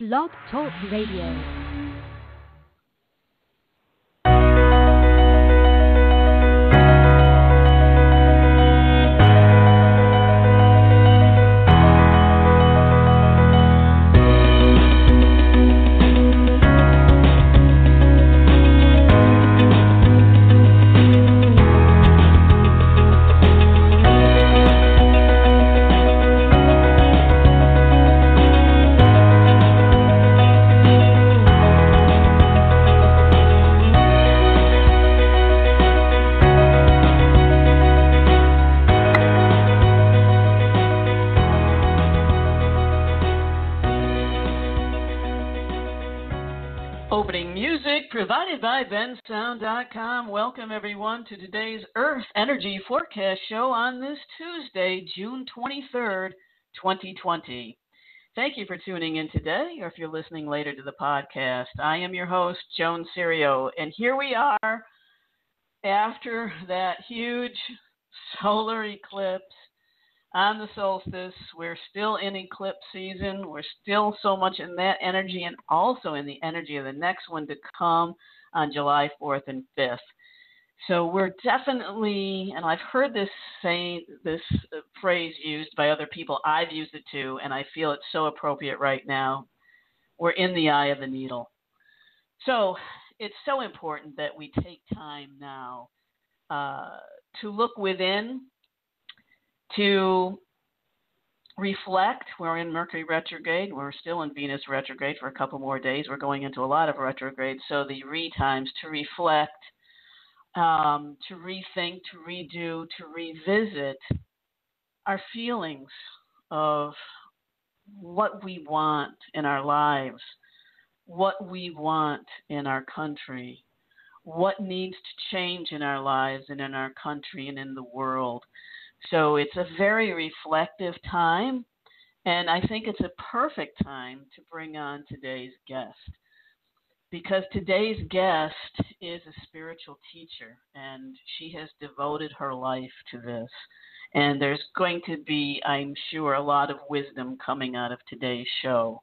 Blog Talk Radio. Welcome everyone to today's Earth Energy Forecast show on this Tuesday, June 23rd, 2020. Thank you for tuning in today, or if you're listening later to the podcast. I am your host, Joan Cerio, and here we are after that huge solar eclipse on the solstice. We're still in eclipse season. We're still so much in that energy and also in the energy of the next one to come on July 4th and 5th. So we're definitely, and I've heard this say this phrase used by other people. I've used it too, and I feel it's so appropriate right now. We're in the eye of the needle. So it's so important that we take time now uh, to look within to reflect. We're in Mercury retrograde. We're still in Venus retrograde for a couple more days. We're going into a lot of retrogrades. So the re times to reflect, um, to rethink, to redo, to revisit our feelings of what we want in our lives, what we want in our country, what needs to change in our lives and in our country and in the world. So it's a very reflective time, and I think it's a perfect time to bring on today's guest. Because today's guest is a spiritual teacher, and she has devoted her life to this. And there's going to be, I'm sure, a lot of wisdom coming out of today's show.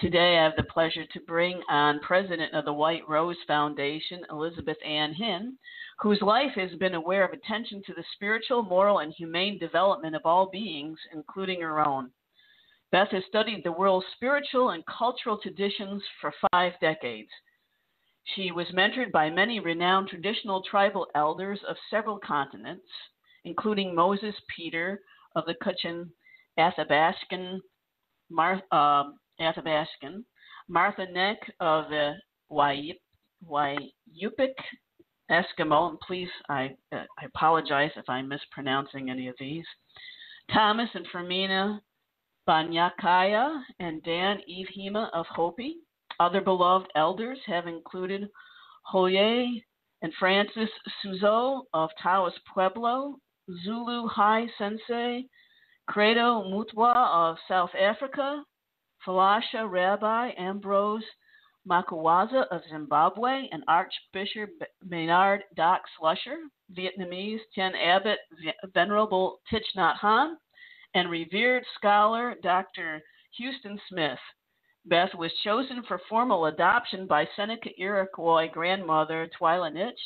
Today, I have the pleasure to bring on President of the White Rose Foundation, Elizabeth Ann Hin, whose life has been aware of attention to the spiritual, moral, and humane development of all beings, including her own. Beth has studied the world's spiritual and cultural traditions for five decades. She was mentored by many renowned traditional tribal elders of several continents, including Moses Peter of the Kutchin Athabascan, Mar- uh, Martha Neck of the Wayupik Eskimo, and please, I, uh, I apologize if I'm mispronouncing any of these. Thomas and Fermina Banyacya and Dan Evehema of Hopi. Other beloved elders have included Hoye and Francis Suzo of Taos Pueblo, Zulu High Sanusi, Credo Mutwa of South Africa, Falasha Rabbi Ambrose Makawaza of Zimbabwe and Archbishop Maynard Doc Slusher, Vietnamese Zen Abbot Venerable Thich Nhat Hanh, and revered scholar Dr. Huston Smith. Beth was chosen for formal adoption by Seneca Iroquois grandmother Twylah Nitsch,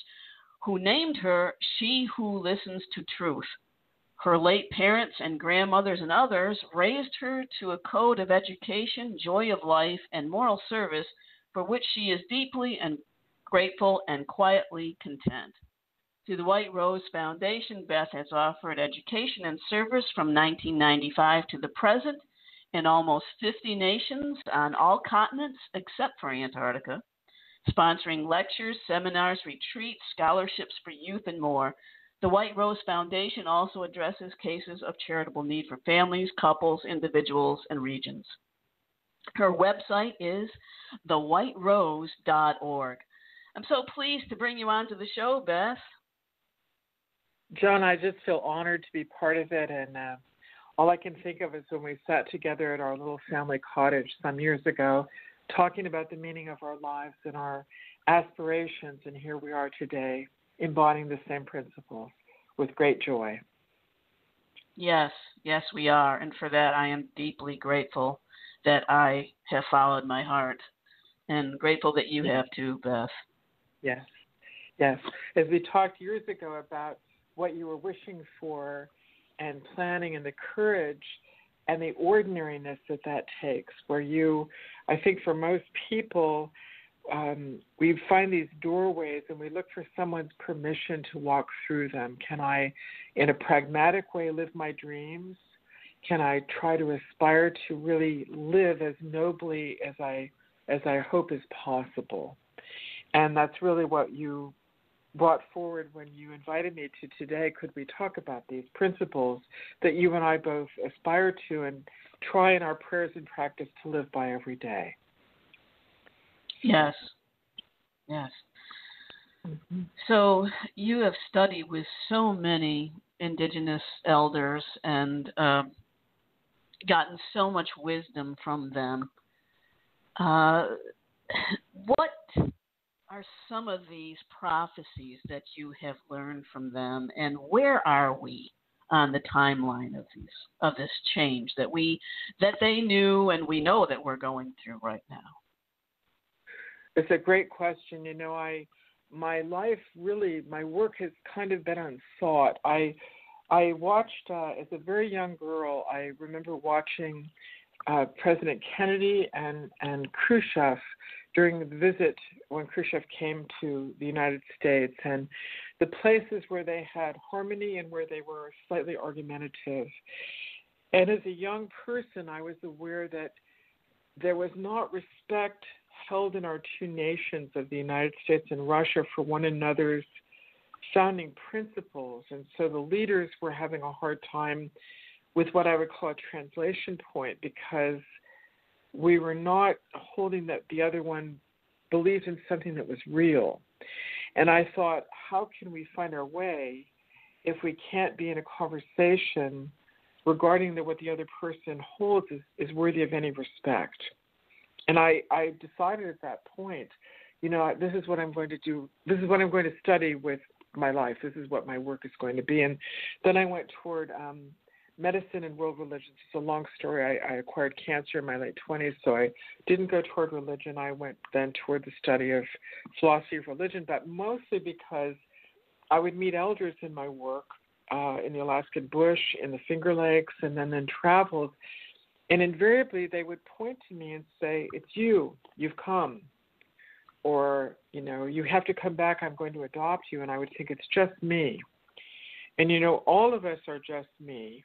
who named her She Who Listens to Truth. Her late parents and grandmothers and others raised her to a code of education, joy of life, and moral service for which she is deeply and grateful and quietly content. To the White Rose Foundation, Beth has offered education and service from 1995 to the present in almost 50 nations on all continents except for Antarctica, sponsoring lectures, seminars, retreats, scholarships for youth, and more. The White Rose Foundation also addresses cases of charitable need for families, couples, individuals, and regions. Her website is thewhiterose.org. I'm so pleased to bring you on to the show, Beth. Joan, I just feel honored to be part of it. And uh, all I can think of is when we sat together at our little family cottage some years ago, talking about the meaning of our lives and our aspirations. And here we are today, embodying the same principles with great joy. Yes, yes, we are. And for that, I am deeply grateful. that I have followed my heart, and grateful that you have too, Beth. Yes, yes. As we talked years ago about what you were wishing for and planning and the courage and the ordinariness that that takes, where you, I think for most people, um, we find these doorways and we look for someone's permission to walk through them. Can I, in a pragmatic way, live my dreams? Can I try to aspire to really live as nobly as I as I hope is possible? And that's really what you brought forward when you invited me to today. Could we talk about these principles that you and I both aspire to and try in our prayers and practice to live by every day? Yes. Yes. Mm-hmm. So you have studied with so many indigenous elders and uh, gotten so much wisdom from them. Uh, what are some of these prophecies that you have learned from them, and where are we on the timeline of these of this change that we that they knew and we know that we're going through right now? It's a great question. You know, I my life really my work has kind of been unsought. I I watched uh, as a very young girl. I remember watching uh, President Kennedy and and Khrushchev during the visit when Khrushchev came to the United States, and the places where they had harmony and where they were slightly argumentative. And as a young person, I was aware that there was not respect held in our two nations of the United States and Russia for one another's founding principles. And so the leaders were having a hard time with what I would call a translation point because we were not holding that the other one believed in something that was real. And I thought, how can we find our way if we can't be in a conversation regarding that what the other person holds is, is worthy of any respect? and I, I decided at that point, you know, this is what I'm going to do. This is what I'm going to study with my life. This is what my work is going to be. And then I went toward um, medicine and world religions. It's a long story. I, I acquired cancer in my late 20s, so I didn't go toward religion. I went then toward the study of philosophy of religion, but mostly because I would meet elders in my work uh, in the Alaskan bush, in the Finger Lakes, and then then traveled and invariably, they would point to me and say, It's you, you've come. Or, you know, you have to come back, I'm going to adopt you. And I would think, It's just me. And, you know, all of us are just me.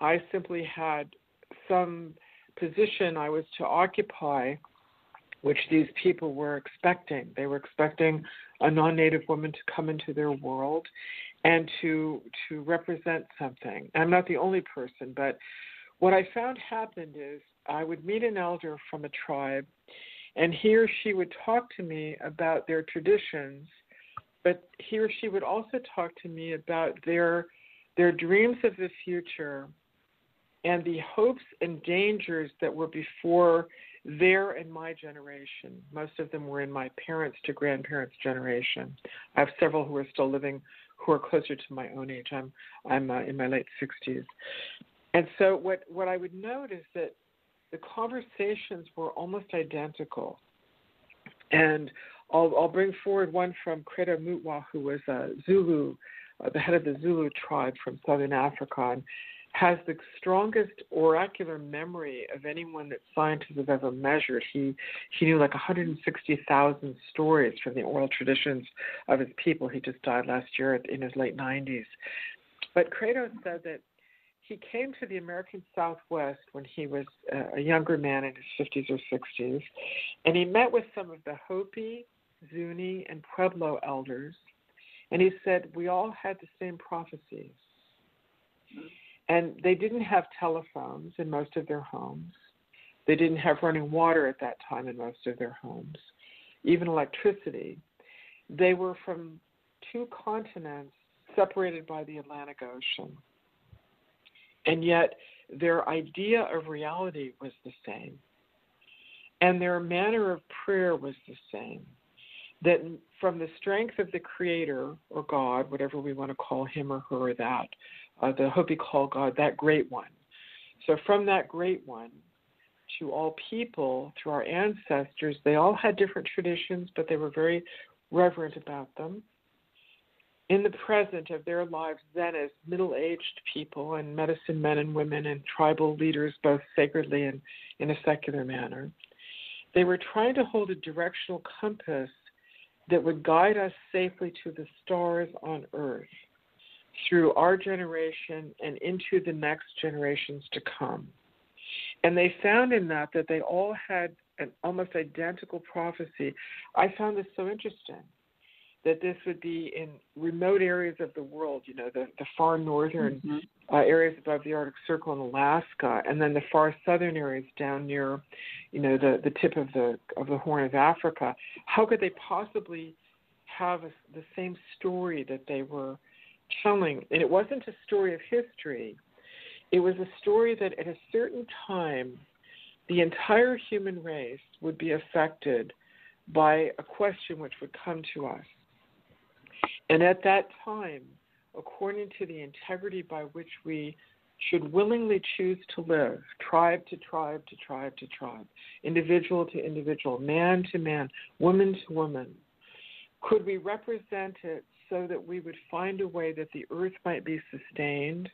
I simply had some position I was to occupy, which these people were expecting. They were expecting a non native woman to come into their world and to to represent something. I'm not the only person, but what I found happened is I would meet an elder from a tribe, and he or she would talk to me about their traditions, but he or she would also talk to me about their their dreams of the future and the hopes and dangers that were before their and my generation. Most of them were in my parents' to grandparents' generation. I have several who are still living who are closer to my own age. I'm I'm uh, in my late 60s. And so what, what I would note is that the conversations were almost identical. And I'll, I'll bring forward one from Credo Mutwa, who was a Zulu, uh, the head of the Zulu tribe from southern Africa, and has the strongest oracular memory of anyone that scientists have ever measured. He he knew like 160,000 stories from the oral traditions of his people. He just died last year in his late 90s. But Credo said that he came to the American Southwest when he was a younger man in his 50s or 60s, and he met with some of the Hopi, Zuni, and Pueblo elders, and he said, We all had the same prophecies. And they didn't have telephones in most of their homes. They didn't have running water at that time in most of their homes, even electricity. They were from two continents separated by the Atlantic Ocean and yet their idea of reality was the same. And their manner of prayer was the same. That from the strength of the Creator or God, whatever we want to call him or her or that, uh, the Hopi call God that great one. So from that great one, to all people through our ancestors. They all had different traditions, but they were very reverent about them. In the present of their lives, then as middle aged people and medicine men and women and tribal leaders, both sacredly and in a secular manner, they were trying to hold a directional compass that would guide us safely to the stars on earth through our generation and into the next generations to come. And they found in that that they all had an almost identical prophecy. I found this so interesting that this would be in remote areas of the world, you know, the, the far northern mm-hmm. uh, areas above the Arctic Circle in Alaska, and then the far southern areas down near, you know, the, the tip of the of the Horn of Africa. How could they possibly have a, the same story that they were telling? And it wasn't a story of history it was a story that at a certain time, the entire human race would be affected by a question which would come to us. And at that time, according to the integrity by which we should willingly choose to live, tribe to tribe to tribe to tribe, individual to individual, man to man, woman to woman, could we represent it so that we would find a way that the earth might be sustained,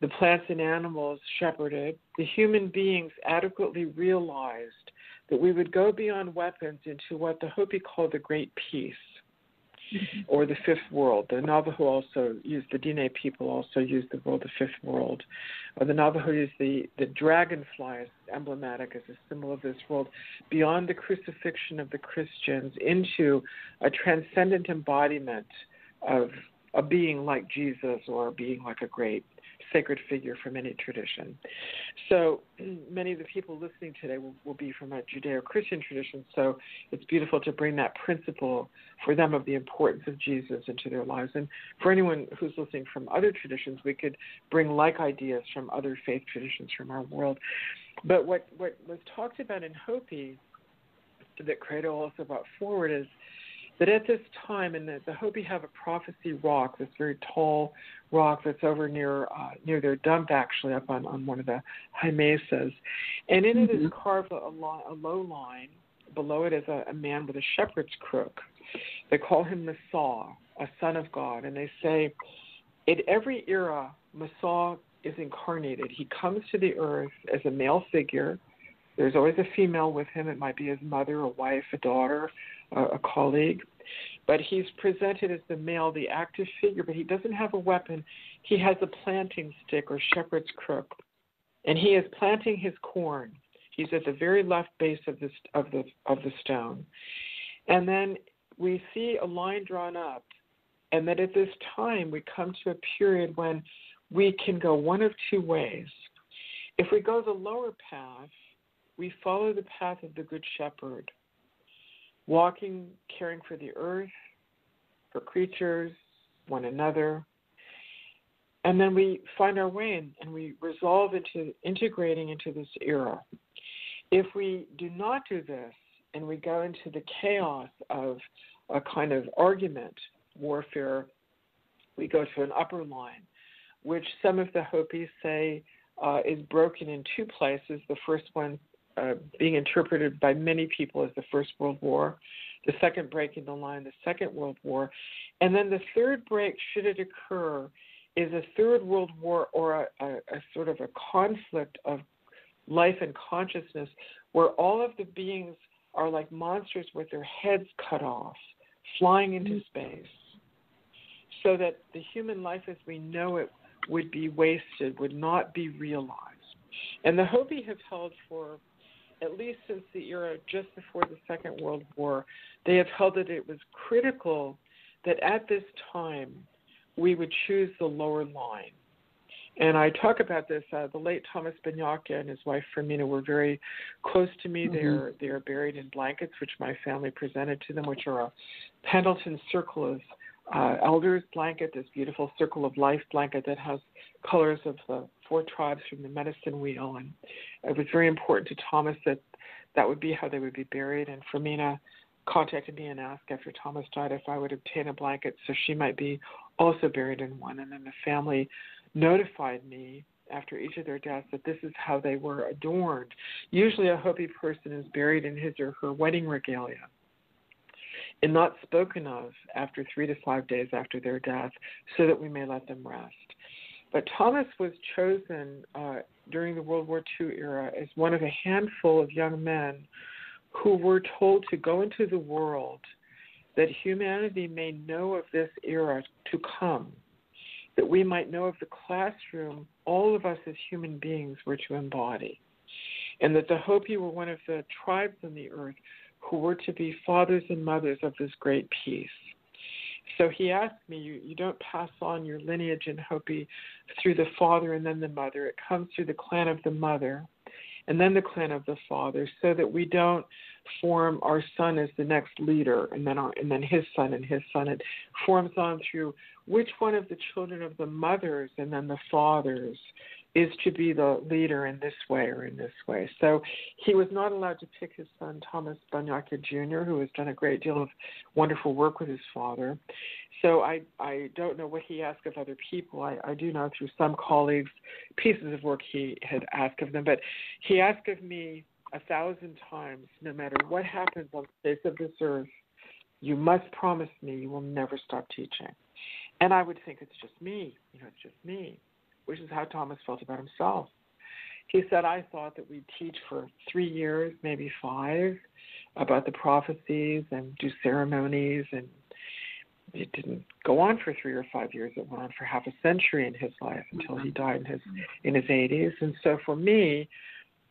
the plants and animals shepherded, the human beings adequately realized that we would go beyond weapons into what the Hopi called the Great Peace. Or the Fifth World. The Navajo also used the Diné people also used the word the Fifth World. Uh, the Navajo use the the dragonfly as emblematic as a symbol of this world, beyond the crucifixion of the Christians into a transcendent embodiment of a being like Jesus or a being like a great sacred figure from any tradition. So many of the people listening today will, will be from a Judeo Christian tradition, so it's beautiful to bring that principle for them of the importance of Jesus into their lives. And for anyone who's listening from other traditions, we could bring like ideas from other faith traditions from our world. But what, what was talked about in Hopi that Credo also brought forward is that at this time, and the, the Hopi have a prophecy rock, this very tall rock that's over near uh, near their dump, actually, up on, on one of the high mesas, and in mm-hmm. it is mm-hmm. carved a, a low line. Below it is a, a man with a shepherd's crook. They call him Messiah, a son of God, and they say, in every era, Messiah is incarnated. He comes to the earth as a male figure. There's always a female with him. It might be his mother, a wife, a daughter, a, colleague. But he's presented as the male, the active figure, but he doesn't have a weapon. He has a planting stick or shepherd's crook, and he is planting his corn. He's at the very left base of the of the of the stone, and then we see a line drawn up, and that at this time we come to a period when we can go one of two ways. If we go the lower path, we follow the path of the Good Shepherd walking, caring for the earth, for creatures, one another. And then we find our way and, and we resolve into integrating into this era. If we do not do this and we go into the chaos of a kind of argument, warfare, we go to an upper line, which some of the Hopis say uh, is broken in two places. The first one uh, being interpreted by many people as the First World War, the second break in the line, the Second World War, and then the third break, should it occur, is a Third World War or a, a, a sort of a conflict of life and consciousness where all of the beings are like monsters with their heads cut off, flying into mm-hmm. space, so that the human life as we know it would be wasted, would not be realized. And the Hopi have held for at least since the era just before the Second World War, they have held that it was critical that at this time we would choose the lower line. And I talk about this. Uh, the late Thomas Banyacya and his wife Fermina were very close to me. Mm-hmm. They are they are buried in blankets, which my family presented to them, which are a Pendleton Circle of uh, Elders blanket, this beautiful Circle of Life blanket that has colors of the four tribes from the medicine wheel. And it was very important to Thomas that that would be how they would be buried. And Fermina contacted me and asked after Thomas died if I would obtain a blanket so she might be also buried in one. And then the family notified me after each of their deaths that this is how they were adorned. Usually, a Hopi person is buried in his or her wedding regalia and not spoken of after three to five days after their death so that we may let them rest. But Thomas was chosen uh, during the World War II era as one of a handful of young men who were told to go into the world that humanity may know of this era to come, that we might know of the classroom all of us as human beings were to embody, and that the Hopi were one of the tribes on the earth who were to be fathers and mothers of this great peace. So he asked me, you, you don't pass on your lineage in Hopi through the father and then the mother. It comes through the clan of the mother and then the clan of the father, so that we don't form our son as the next leader and then our, and then his son and his son. It forms on through which one of the children of the mothers and then the fathers is to be the leader in this way or in this way. So he was not allowed to pick his son Thomas Banyacya Jr., who has done a great deal of wonderful work with his father. So I I don't know what he asked of other people. I, I do know through some colleagues pieces of work he had asked of them, but he asked of me a thousand times, no matter what happens on the face of this earth, you must promise me you will never stop teaching. And I would think it's just me, you know, it's just me which is how Thomas felt about himself. He said, I thought that we'd teach for three years, maybe five, about the prophecies and do ceremonies and it didn't go on for three or five years. It went on for half a century in his life until he mm-hmm. died in his in his 80s. And so for me,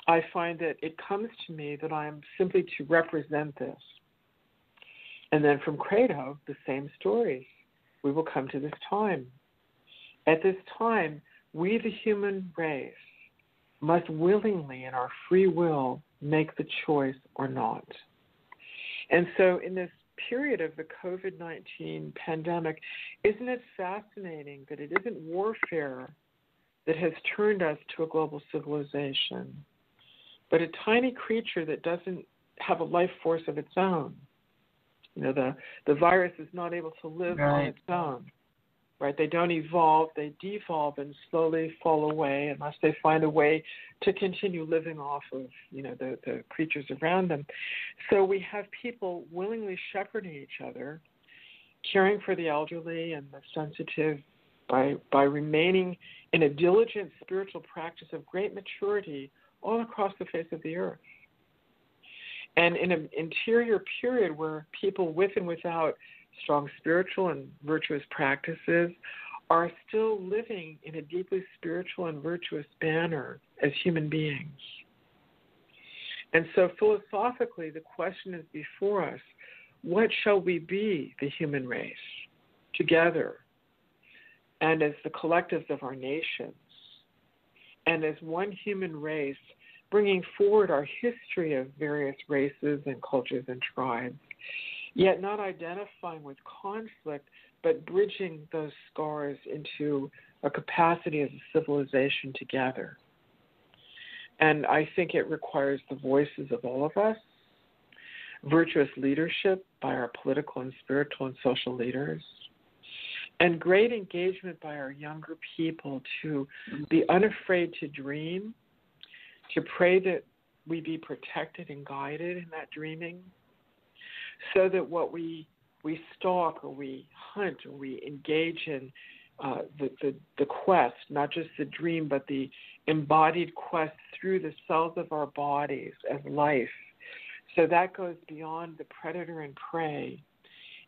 I find that it comes to me that I am simply to represent this. And then from Credo, the same stories. We will come to this time. At this time, we, the human race, must willingly, in our free will, make the choice or not. And so, in this period of the COVID 19 pandemic, isn't it fascinating that it isn't warfare that has turned us to a global civilization, but a tiny creature that doesn't have a life force of its own? You know, the, the virus is not able to live right. on its own right? They don't evolve, they devolve and slowly fall away unless they find a way to continue living off of, you know, the, the creatures around them. So we have people willingly shepherding each other, caring for the elderly and the sensitive by by remaining in a diligent spiritual practice of great maturity all across the face of the earth. And in an interior period where people with and without strong spiritual and virtuous practices are still living in a deeply spiritual and virtuous manner as human beings. And so, philosophically, the question is before us what shall we be, the human race, together, and as the collectives of our nations, and as one human race, bringing forward our history of various races and cultures and tribes yet not identifying with conflict, but bridging those scars into a capacity as a civilization together. And I think it requires the voices of all of us, virtuous leadership by our political and spiritual and social leaders, and great engagement by our younger people to be unafraid to dream, to pray that we be protected and guided in that dreaming so that what we we stalk or we hunt or we engage in uh, the, the, the quest, not just the dream, but the embodied quest through the cells of our bodies as life. So that goes beyond the predator and prey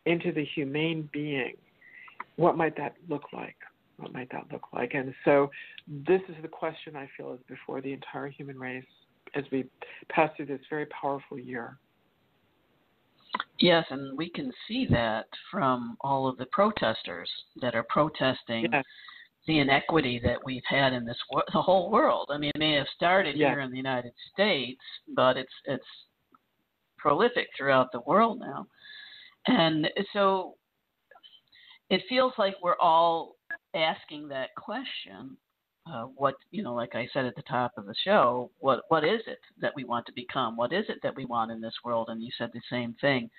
into the humane being. What might that look like? What might that look like? And so this is the question I feel is before the entire human race as we pass through this very powerful year. Yes, and we can see that from all of the protesters that are protesting yes. the inequity that we've had in this the whole world. I mean, it may have started yes. here in the United States, but it's it's prolific throughout the world now. And so it feels like we're all asking that question uh, what you know, like I said at the top of the show, what what is it that we want to become? What is it that we want in this world? And you said the same thing.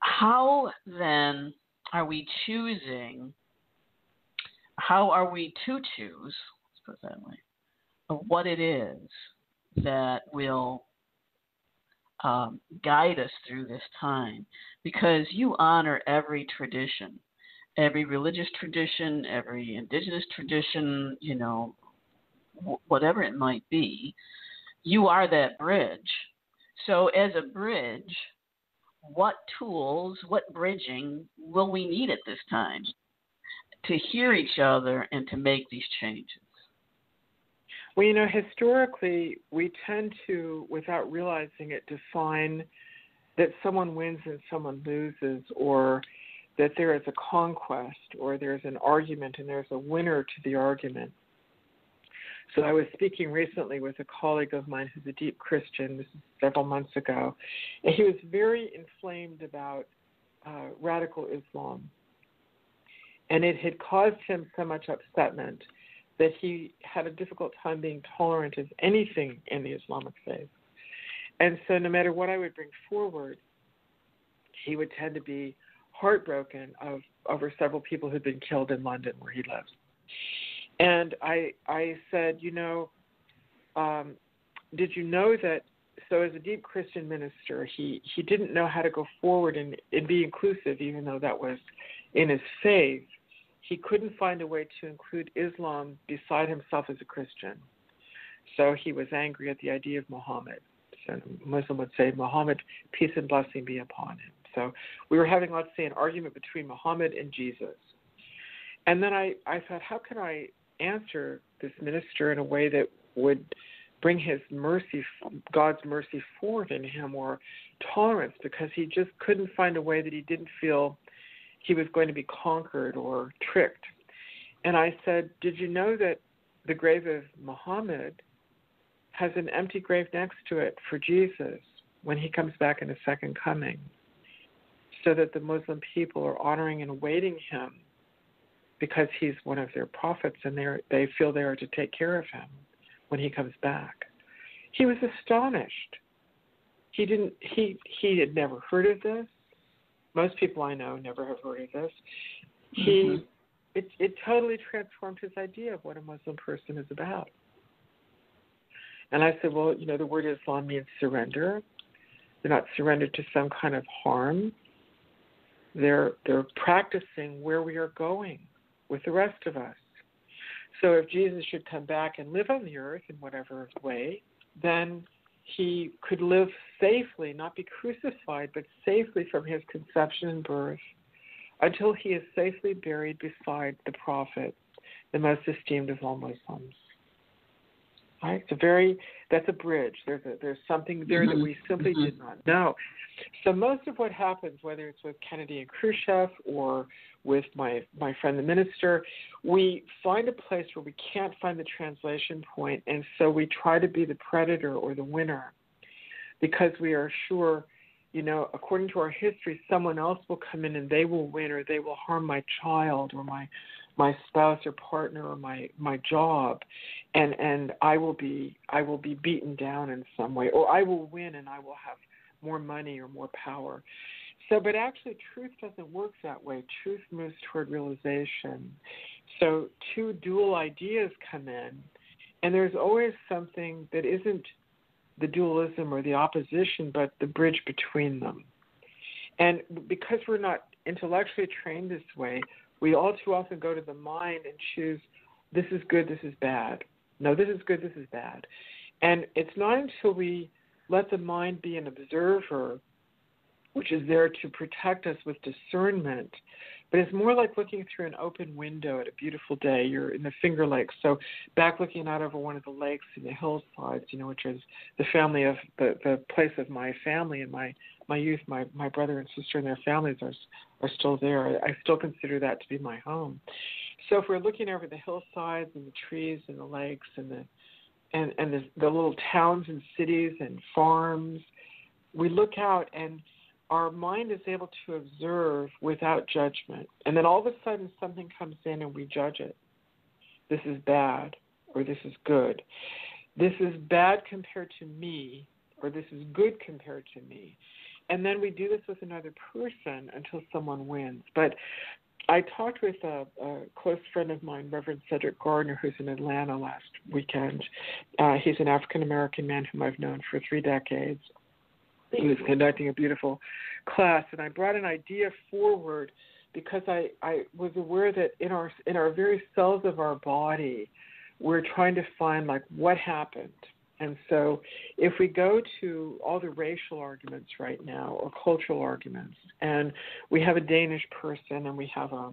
How then are we choosing? How are we to choose? Let's put it that way, what it is that will um, guide us through this time because you honor every tradition, every religious tradition, every indigenous tradition, you know, w- whatever it might be. You are that bridge. So, as a bridge, what tools, what bridging will we need at this time to hear each other and to make these changes? Well, you know, historically, we tend to, without realizing it, define that someone wins and someone loses, or that there is a conquest, or there's an argument and there's a winner to the argument. So I was speaking recently with a colleague of mine who's a deep Christian. This is several months ago, and he was very inflamed about uh, radical Islam, and it had caused him so much upsetment that he had a difficult time being tolerant of anything in the Islamic faith. And so, no matter what I would bring forward, he would tend to be heartbroken of over several people who'd been killed in London where he lives. And I I said, you know, um, did you know that? So as a deep Christian minister, he he didn't know how to go forward and, and be inclusive, even though that was in his faith. He couldn't find a way to include Islam beside himself as a Christian. So he was angry at the idea of Muhammad. So Muslim would say, Muhammad, peace and blessing be upon him. So we were having, let's say, an argument between Muhammad and Jesus. And then I, I thought, how can I answer this minister in a way that would bring his mercy, God's mercy forth in him, or tolerance, because he just couldn't find a way that he didn't feel he was going to be conquered or tricked. And I said, Did you know that the grave of Muhammad has an empty grave next to it for Jesus when he comes back in his second coming? So that the Muslim people are honoring and awaiting him because he's one of their prophets and they they feel they are to take care of him when he comes back. He was astonished. He didn't he he had never heard of this. Most people I know never have heard of this. He mm-hmm. it it totally transformed his idea of what a Muslim person is about. And I said, Well, you know, the word Islam means surrender. They're not surrendered to some kind of harm. They're they're practicing where we are going with the rest of us. So if Jesus should come back and live on the earth in whatever way, then he could live safely, not be crucified, but safely from his conception and birth until he is safely buried beside the prophet, the most esteemed of all Muslims. Right? It's a very that's a bridge. There's a, there's something there mm-hmm. that we simply mm-hmm. did not know. So most of what happens, whether it's with Kennedy and Khrushchev or with my my friend the minister, we find a place where we can't find the translation point, and so we try to be the predator or the winner, because we are sure, you know, according to our history, someone else will come in and they will win, or they will harm my child or my my spouse or partner or my my job and and I will be I will be beaten down in some way or I will win and I will have more money or more power. So but actually truth doesn't work that way. Truth moves toward realization. So two dual ideas come in and there's always something that isn't the dualism or the opposition but the bridge between them. And because we're not intellectually trained this way, we all too often go to the mind and choose this is good, this is bad. No, this is good, this is bad. And it's not until we let the mind be an observer, which is there to protect us with discernment, but it's more like looking through an open window at a beautiful day. You're in the Finger Lakes, so back looking out over one of the lakes and the hillsides, you know, which is the family of the the place of my family and my my youth. My my brother and sister and their families are are still there. I still consider that to be my home. So if we're looking over the hillsides and the trees and the lakes and the and and the, the little towns and cities and farms, we look out and our mind is able to observe without judgment. And then all of a sudden something comes in and we judge it. This is bad or this is good. This is bad compared to me or this is good compared to me. And then we do this with another person until someone wins. But I talked with a, a close friend of mine, Reverend Cedric Gardner, who's in Atlanta last weekend. Uh, he's an African American man whom I've known for three decades. He was conducting a beautiful class, and I brought an idea forward because I, I was aware that in our in our very cells of our body, we're trying to find like what happened. And so, if we go to all the racial arguments right now or cultural arguments, and we have a Danish person and we have a,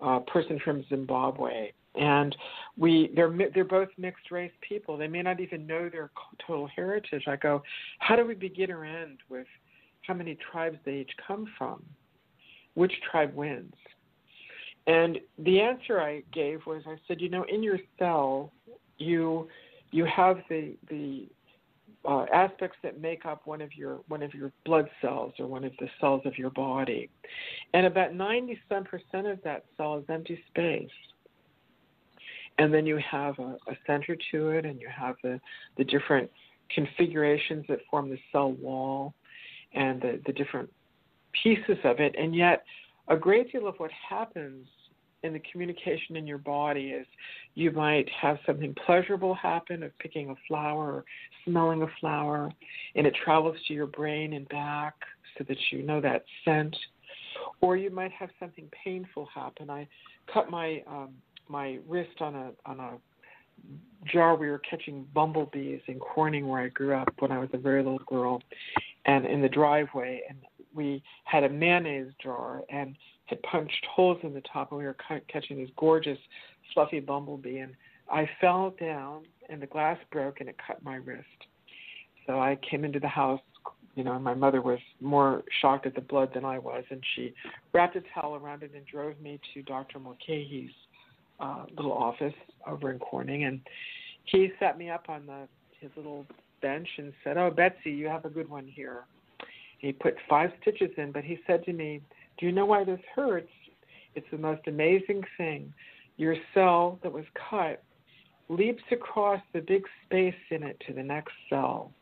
a person from Zimbabwe, and we they're they're both mixed race people. They may not even know their total heritage. I go, how do we begin or end with how many tribes they each come from? Which tribe wins? And the answer I gave was I said, you know, in your cell, you you have the the uh, aspects that make up one of your one of your blood cells or one of the cells of your body, and about ninety some percent of that cell is empty space. And then you have a, a center to it, and you have the the different configurations that form the cell wall, and the the different pieces of it, and yet a great deal of what happens in the communication in your body is you might have something pleasurable happen of picking a flower or smelling a flower and it travels to your brain and back so that you know that scent. Or you might have something painful happen. I cut my um my wrist on a on a jar we were catching bumblebees in corning where i grew up when i was a very little girl and in the driveway and we had a mayonnaise jar and had punched holes in the top, and we were catching this gorgeous, fluffy bumblebee. And I fell down, and the glass broke, and it cut my wrist. So I came into the house, you know, and my mother was more shocked at the blood than I was, and she wrapped a towel around it and drove me to Dr. Mulcahy's uh, little office over in Corning, and he set me up on the his little bench and said, "Oh, Betsy, you have a good one here." He put five stitches in, but he said to me, do you know why this hurts? It's the most amazing thing. Your cell that was cut leaps across the big space in it to the next cell,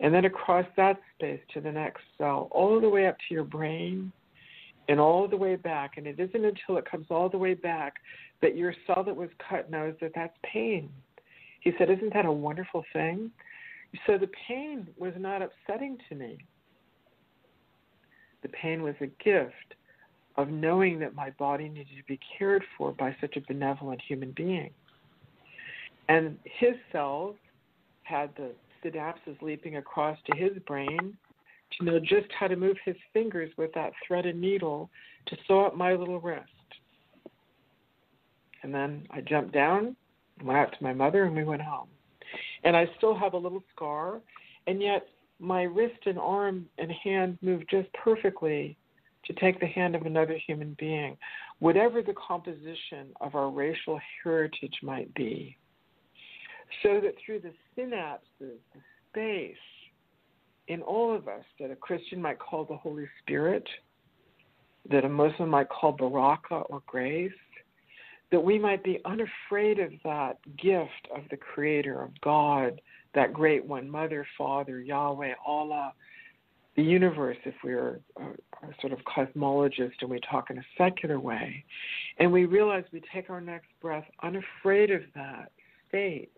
and then across that space to the next cell, all the way up to your brain and all the way back. And it isn't until it comes all the way back that your cell that was cut knows that that's pain. He said, Isn't that a wonderful thing? So the pain was not upsetting to me. The pain was a gift of knowing that my body needed to be cared for by such a benevolent human being. And his cells had the synapses leaping across to his brain to know just how to move his fingers with that thread and needle to sew up my little wrist. And then I jumped down, went out to my mother, and we went home. And I still have a little scar, and yet my wrist and arm and hand move just perfectly to take the hand of another human being, whatever the composition of our racial heritage might be. So that through the synapses, the space in all of us that a Christian might call the Holy Spirit, that a Muslim might call baraka or grace, that we might be unafraid of that gift of the Creator, of God, that great one, Mother, Father, Yahweh, Allah, the universe, if we're a, a sort of cosmologist and we talk in a secular way, and we realize we take our next breath unafraid of that state,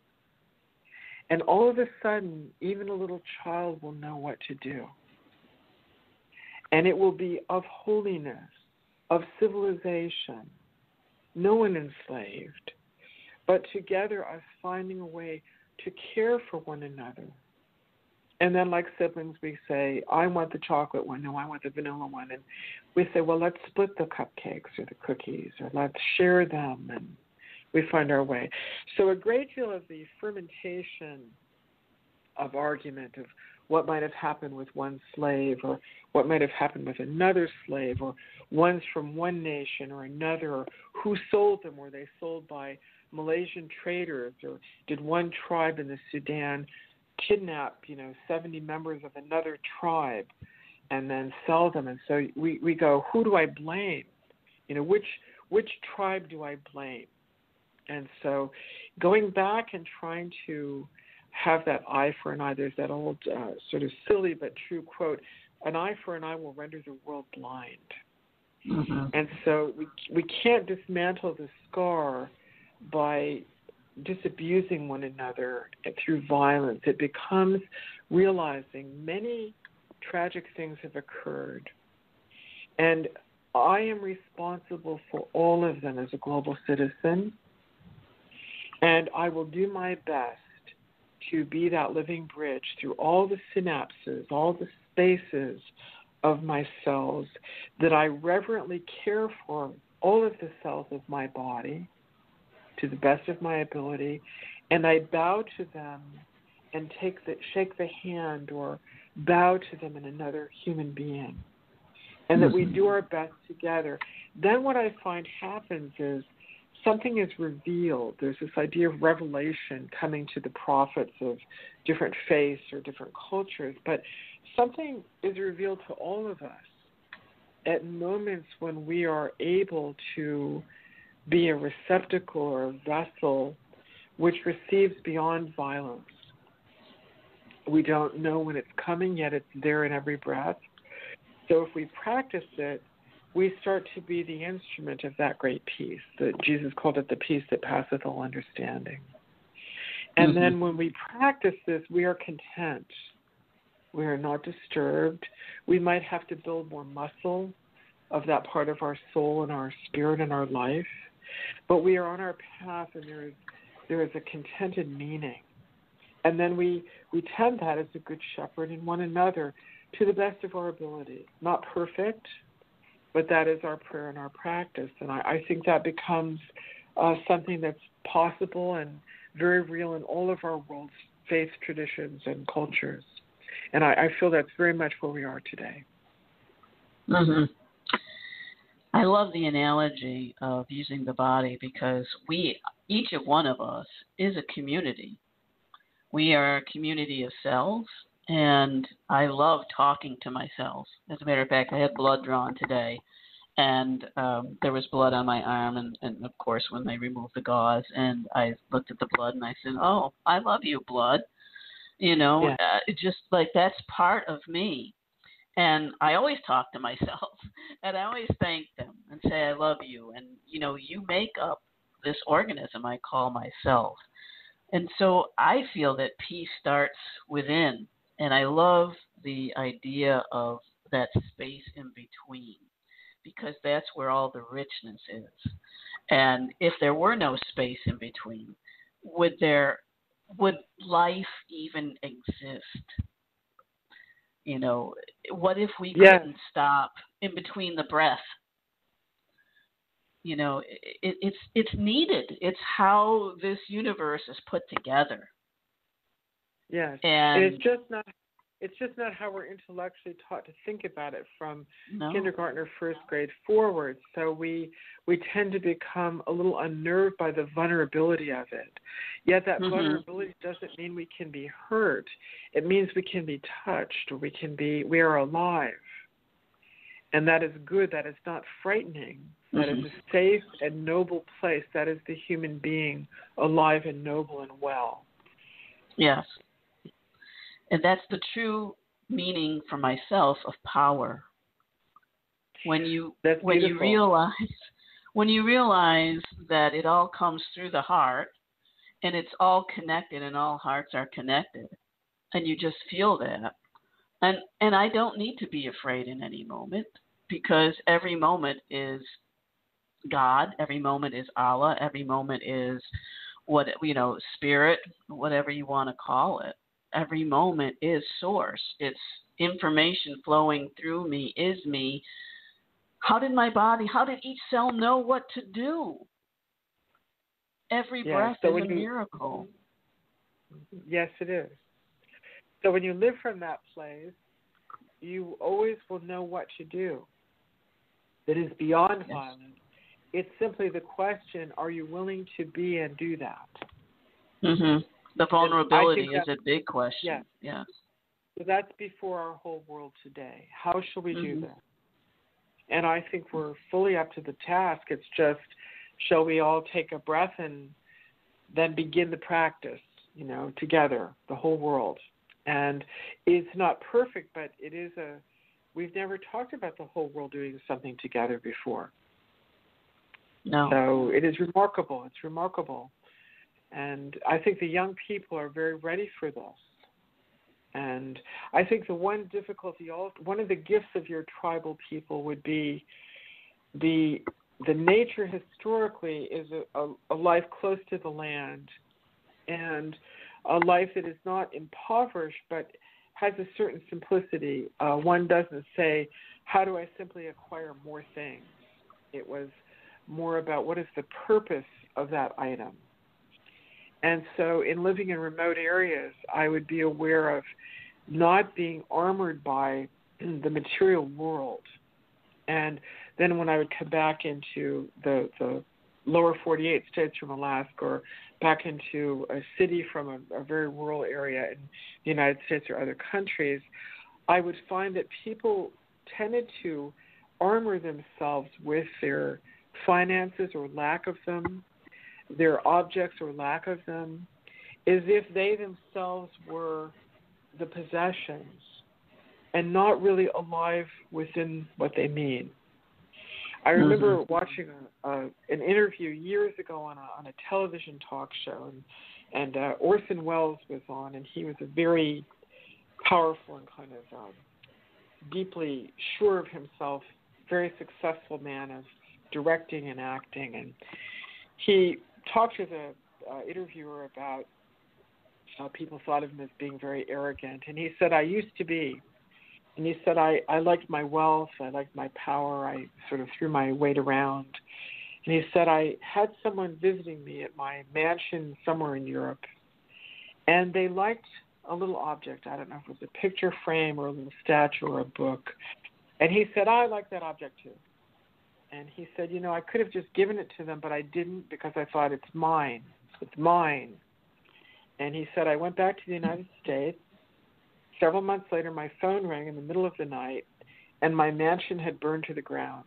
and all of a sudden, even a little child will know what to do. And it will be of holiness, of civilization, no one enslaved, but together us finding a way to care for one another. And then, like siblings, we say, I want the chocolate one, no, I want the vanilla one. And we say, well, let's split the cupcakes or the cookies, or let's share them. And we find our way. So, a great deal of the fermentation of argument of what might have happened with one slave, or what might have happened with another slave, or ones from one nation or another, or who sold them, were they sold by Malaysian traders, or did one tribe in the Sudan kidnap, you know, 70 members of another tribe and then sell them? And so we, we go, who do I blame? You know, which which tribe do I blame? And so going back and trying to have that eye for an eye, there's that old uh, sort of silly but true quote an eye for an eye will render the world blind. Mm-hmm. And so we we can't dismantle the scar by disabusing one another through violence. It becomes realizing many tragic things have occurred. And I am responsible for all of them as a global citizen. And I will do my best to be that living bridge through all the synapses, all the spaces of my cells, that I reverently care for all of the cells of my body to the best of my ability, and I bow to them and take the shake the hand or bow to them in another human being. And that we mm-hmm. do our best together. Then what I find happens is something is revealed. There's this idea of revelation coming to the prophets of different faiths or different cultures, but something is revealed to all of us at moments when we are able to be a receptacle or a vessel which receives beyond violence. We don't know when it's coming, yet it's there in every breath. So if we practice it, we start to be the instrument of that great peace. That Jesus called it the peace that passeth all understanding. And mm-hmm. then when we practice this, we are content. We are not disturbed. We might have to build more muscle of that part of our soul and our spirit and our life. But we are on our path and there is there is a contented meaning. And then we, we tend that as a good shepherd in one another to the best of our ability. Not perfect, but that is our prayer and our practice. And I, I think that becomes uh, something that's possible and very real in all of our world's faith traditions and cultures. And I, I feel that's very much where we are today. Mm-hmm. I love the analogy of using the body because we, each of one of us, is a community. We are a community of cells, and I love talking to myself. As a matter of fact, I had blood drawn today, and um, there was blood on my arm, and, and of course, when they removed the gauze, and I looked at the blood and I said, "Oh, I love you, blood." You know, yeah. uh, just like that's part of me and I always talk to myself and I always thank them and say, I love you. And, you know, you make up this organism I call myself. And so I feel that peace starts within. And I love the idea of that space in between because that's where all the richness is. And if there were no space in between, would there would life even exist? You know, what if we yeah. couldn't stop in between the breath? You know, it, it's it's needed. It's how this universe is put together. Yes, and it's just not it's just not how we're intellectually taught to think about it from no. kindergarten or first grade forward. So we we tend to become a little unnerved by the vulnerability of it. Yet that mm-hmm. vulnerability doesn't mean we can be hurt. It means we can be touched or we can be we are alive. And that is good. That is not frightening. That mm-hmm. is a safe and noble place. That is the human being alive and noble and well. Yes and that's the true meaning for myself of power. When you that's when beautiful. you realize when you realize that it all comes through the heart and it's all connected and all hearts are connected and you just feel that and and I don't need to be afraid in any moment because every moment is God, every moment is Allah, every moment is what you know, spirit, whatever you want to call it every moment is source. It's information flowing through me, is me. How did my body, how did each cell know what to do? Every yeah, breath so is a you, miracle. Yes, it is. So when you live from that place, you always will know what to do. That is beyond yes. violence. It's simply the question: Are you willing to be and do that? Mhm. The vulnerability is a big question. Yes. yes. So that's before our whole world today. How shall we mm-hmm. do that? And I think we're fully up to the task. It's just, shall we all take a breath and then begin the practice, you know, together, the whole world. And it's not perfect, but it is a, we've never talked about the whole world doing something together before. No. So it is remarkable. It's remarkable. And I think the young people are very ready for this. And I think the one difficulty, one of the gifts of your tribal people would be the the nature historically is a, a, a life close to the land and a life that is not impoverished but has a certain simplicity. Uh, one doesn't say, How do I simply acquire more things? It was more about what is the purpose of that item. And so, in living in remote areas, I would be aware of not being armored by the material world. And then, when I would come back into the, the lower 48 states from Alaska or back into a city from a, a very rural area in the United States or other countries, I would find that people tended to armor themselves with their finances or lack of them, their objects or lack of them, as if they themselves were the possessions and not really alive within what they mean. I remember mm-hmm. watching a, a, an interview years ago on a, on a television talk show, and, and uh, Orson Welles was on, and he was a very powerful and kind of um, deeply sure of himself, very successful man of directing and acting, and he talked to the uh, interviewer about how people thought of him as being very arrogant, and he said, "I used to be." And he said, I, I liked my wealth, I liked my power, I sort of threw my weight around. And he said, I had someone visiting me at my mansion somewhere in Europe, and they liked a little object. I don't know if it was a picture frame or a little statue or a book. And he said, I like that object too. And he said, You know, I could have just given it to them, but I didn't because I thought it's mine. It's mine. And he said, I went back to the United States. Several months later, my phone rang in the middle of the night, and my mansion had burned to the ground.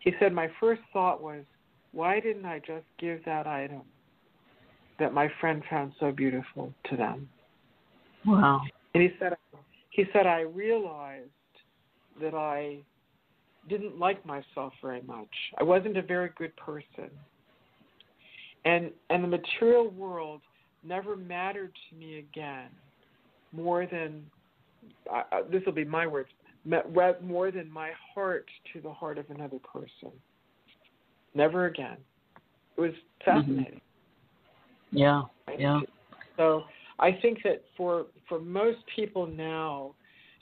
He said, My first thought was, Why didn't I just give that item that my friend found so beautiful to them? Wow. And he said, he said, I realized that I didn't like myself very much. I wasn't a very good person. And and the material world never mattered to me again more than uh, this will be my words more than my heart to the heart of another person. Never again. It was fascinating. Mm-hmm. Yeah, yeah. So I think that for for most people now,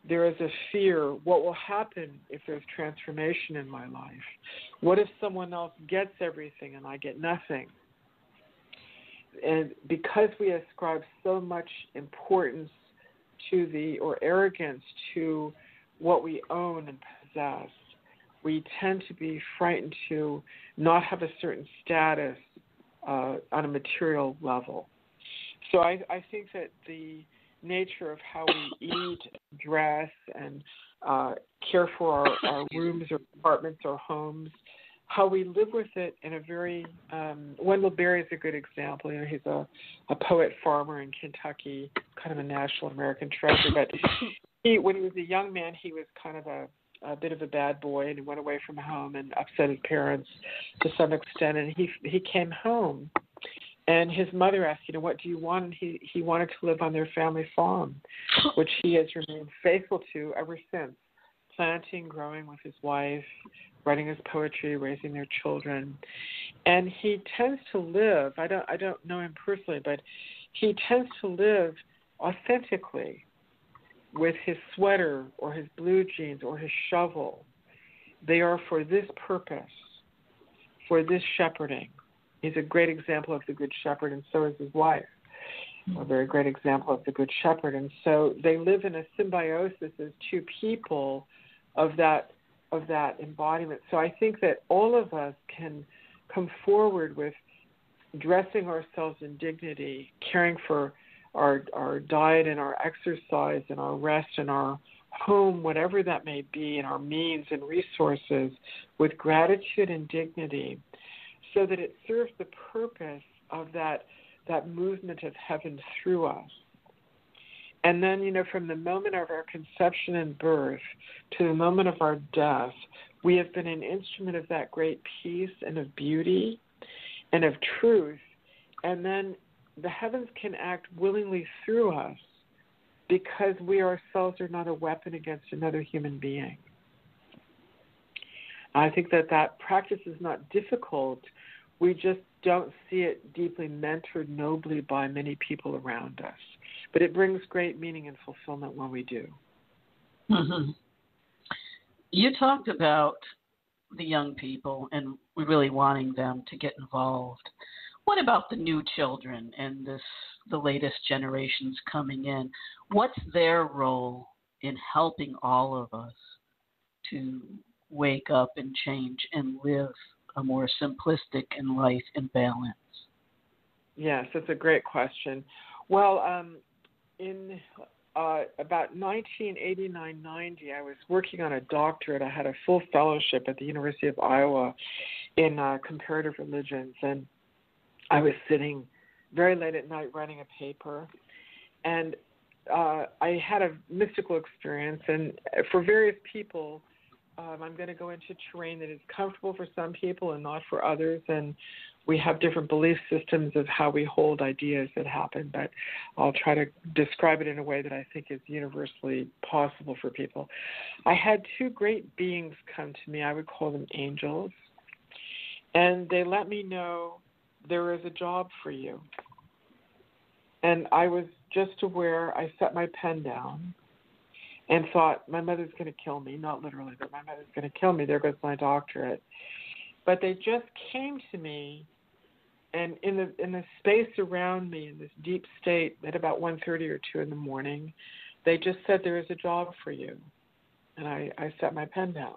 there is a fear what will happen if there's transformation in my life? What if someone else gets everything and I get nothing? And because we ascribe so much importance to the, or arrogance to what we own and possess, we tend to be frightened to not have a certain status uh, on a material level. So I, I think that the nature of how we eat, dress, and uh, care for our, our rooms or apartments or homes, how we live with it in a very um, Wendell Berry is a good example. You know, he's a, a poet farmer in Kentucky, kind of a national American treasure. But he, when he was a young man, he was kind of a a bit of a bad boy and he went away from home and upset his parents to some extent and he he came home and his mother asked, you know, what do you want? And he, he wanted to live on their family farm, which he has remained faithful to ever since, planting, growing with his wife, writing his poetry, raising their children. And he tends to live, I don't, I don't know him personally, but he tends to live authentically with his sweater or his blue jeans or his shovel. They are for this purpose, for this shepherding he's a great example of the good shepherd, and so is his wife. A very great example of the good shepherd, and so they live in a symbiosis as two people of that of that embodiment. So I think that all of us can come forward with dressing ourselves in dignity, caring for our our diet and our exercise and our rest and our home, whatever that may be, and our means and resources, with gratitude and dignity, so that it serves the purpose of that that movement of heaven through us. And then, you know, from the moment of our conception and birth to the moment of our death, we have been an instrument of that great peace and of beauty and of truth. And then the heavens can act willingly through us because we ourselves are not a weapon against another human being. I think that that practice is not difficult. We just don't see it deeply mentored nobly by many people around us. But it brings great meaning and fulfillment when we do. Mm-hmm. You talked about the young people and really wanting them to get involved. What about the new children and this the latest generations coming in? What's their role in helping all of us to wake up and change and live a more simplistic in life and balance? Yes, that's a great question. Well, um, in uh, about 1989 90, I was working on a doctorate. I had a full fellowship at the University of Iowa in uh, comparative religions, and I was sitting very late at night writing a paper, and uh, I had a mystical experience. And for various people, um, I'm going to go into terrain that is comfortable for some people and not for others, and we have different belief systems of how we hold ideas that happen. But I'll try to describe it in a way that I think is universally possible for people. I had two great beings come to me. I would call them angels, and they let me know there is a job for you. And I was just aware. I set my pen down and thought my mother's going to kill me, not literally, but my mother's going to kill me. There goes my doctorate. But they just came to me, and in the in the space around me, in this deep state, at about one thirty or two in the morning, they just said there is a job for you, and I I set my pen down.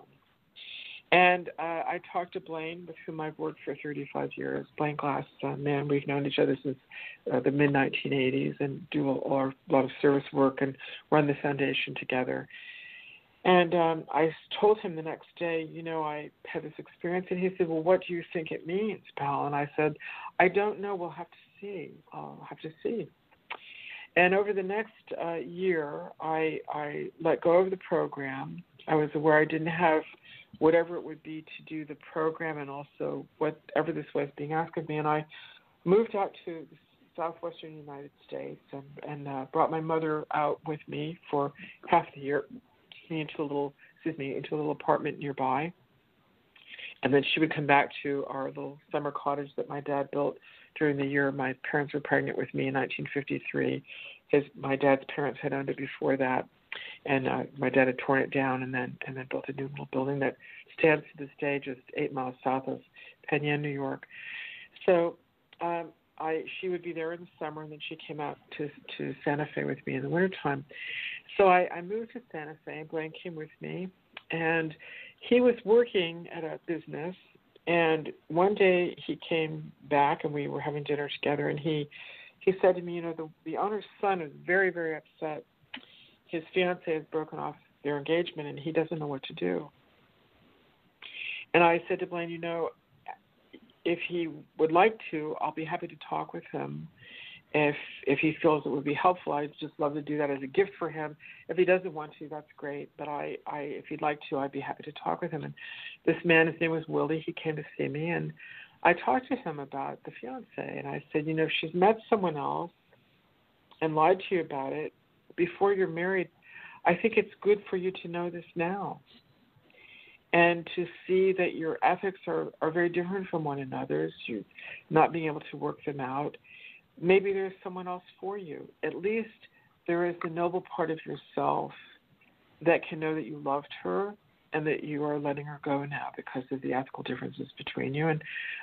And uh, I talked to Blaine, with whom I've worked for 35 years. Blaine Glass, uh, man, we've known each other since uh, the mid 1980s and do a, a lot of service work and run the foundation together. And um, I told him the next day, you know, I had this experience, and he said, "Well, what do you think it means, pal?" And I said, "I don't know. We'll have to see. I'll have to see." And over the next uh, year, I I let go of the program. I was aware I didn't have whatever it would be to do the program and also whatever this was being asked of me. And I moved out to the southwestern United States and, and uh, brought my mother out with me for half the year into a little excuse me into a little apartment nearby. And then she would come back to our little summer cottage that my dad built during the year my parents were pregnant with me in 1953. His my dad's parents had owned it before that, and uh, my dad had torn it down and then and then built a new little building that stands to this day just eight miles south of Penn Yan, New York. So um, I she would be there in the summer and then she came out to to Santa Fe with me in the wintertime. So I, I moved to Santa Fe. And Blaine came with me, and he was working at a business. And one day he came back and we were having dinner together, and he he said to me, you know, the the owner's son is very very upset his fiance has broken off their engagement and he doesn't know what to do. And I said to Blaine, you know, if he would like to, I'll be happy to talk with him. If if he feels it would be helpful, I'd just love to do that as a gift for him. If he doesn't want to, that's great. But I, I if he'd like to, I'd be happy to talk with him. And this man, his name was Willie, he came to see me and I talked to him about the fiance and I said, you know, if she's met someone else and lied to you about it, before you're married, I think it's good for you to know this now and to see that your ethics are, are very different from one another's, you not being able to work them out. Maybe there's someone else for you. At least there is the noble part of yourself that can know that you loved her and that you are letting her go now because of the ethical differences between you. And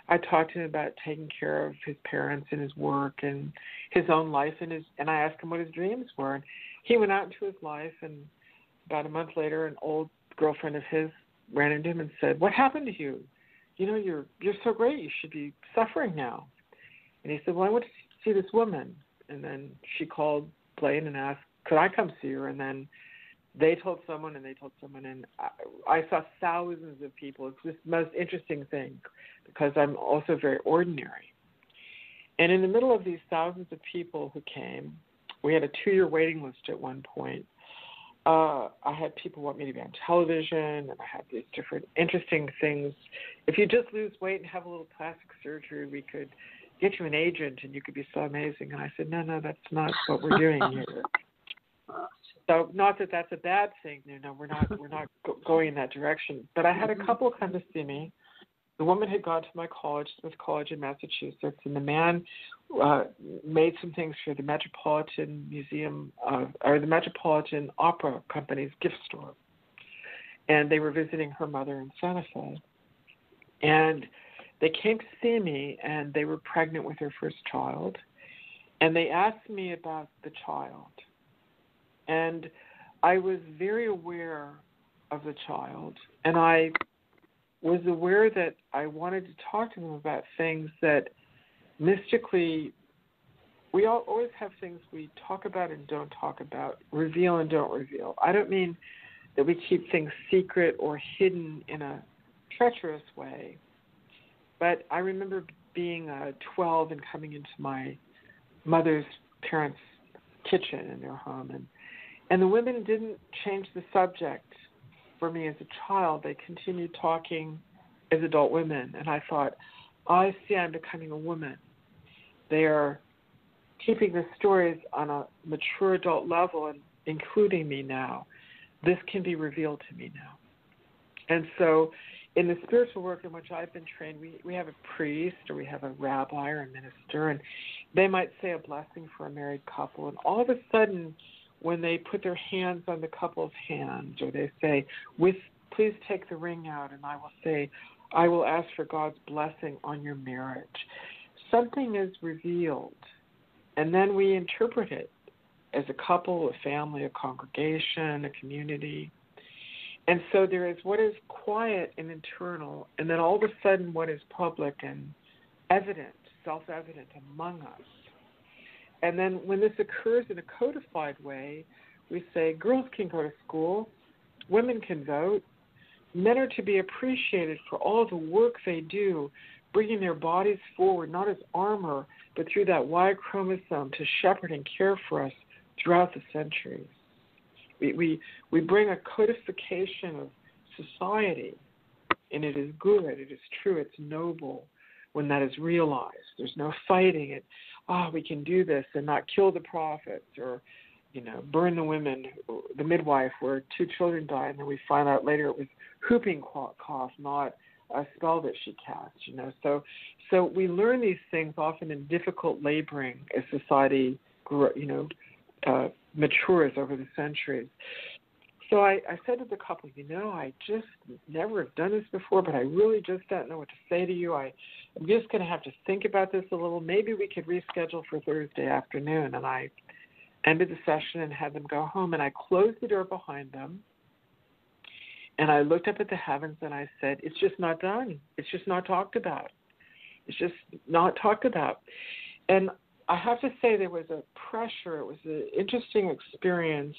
I talked to him about taking care of his parents and his work and his own life and his and I asked him what his dreams were and he went out into his life and about a month later an old girlfriend of his ran into him and said, What happened to you? You know, you're you're so great, you should be suffering now. And he said, Well I went to see this woman and then she called Blaine and asked, Could I come see her? And then they told someone and they told someone and I, I saw thousands of people. It's the most interesting thing because I'm also very ordinary. And in the middle of these thousands of people who came, We had a two year waiting list at one point. Uh, I had people want me to be on television, and I had these different interesting things. If you just lose weight and have a little plastic surgery, we could get you an agent, and you could be so amazing. And I said, no, no, that's not what we're doing here. so, not that that's a bad thing. You know, we're not we're not go- going in that direction. But I had a couple come to see me the woman had gone to my college, Smith College in Massachusetts, and the man uh, made some things for the Metropolitan Museum uh, or the Metropolitan Opera Company's gift store. And they were visiting her mother in Santa Fe. And they came to see me, and they were pregnant with their first child. And they asked me about the child. And I was very aware of the child, and I was aware that I wanted to talk to them about things that mystically we all always have things we talk about and don't talk about, reveal and don't reveal. I don't mean that we keep things secret or hidden in a treacherous way, but I remember being uh, 12 and coming into my mother's parents' kitchen in their home, and and the women didn't change the subject for me as a child, they continued talking as adult women. And I thought, I see I'm becoming a woman. They are keeping the stories on a mature adult level and including me now. This can be revealed to me now. And so, in the spiritual work in which I've been trained, we, we have a priest or we have a rabbi or a minister, and they might say a blessing for a married couple. And all of a sudden, when they put their hands on the couple's hands or they say, "With please take the ring out," and I will say, "I will ask for God's blessing on your marriage." Something is revealed, and then we interpret it as a couple, a family, a congregation, a community. And so there is what is quiet and internal, and then all of a sudden what is public and evident, self evident among us. And then when this occurs in a codified way, we say girls can go to school, women can vote, men are to be appreciated for all the work they do, bringing their bodies forward, not as armor, but through that Y chromosome to shepherd and care for us throughout the centuries. We, we, we bring a codification of society, and it is good, it is true, it's noble when that is realized. There's no fighting it oh, we can do this and not kill the prophets or, you know, burn the women, the midwife where two children died, and then we find out later it was whooping cough, not a spell that she cast. You know, so so we learn these things often in difficult laboring as society, you know, uh, matures over the centuries. So I, I said to the couple, you know, I just never have done this before, but I really just don't know what to say to you. I, I'm just going to have to think about this a little. Maybe we could reschedule for Thursday afternoon. And I ended the session and had them go home. And I closed the door behind them. And I looked up at the heavens and I said, it's just not done. It's just not talked about. It's just not talked about. And I have to say, there was a pressure. It was an interesting experience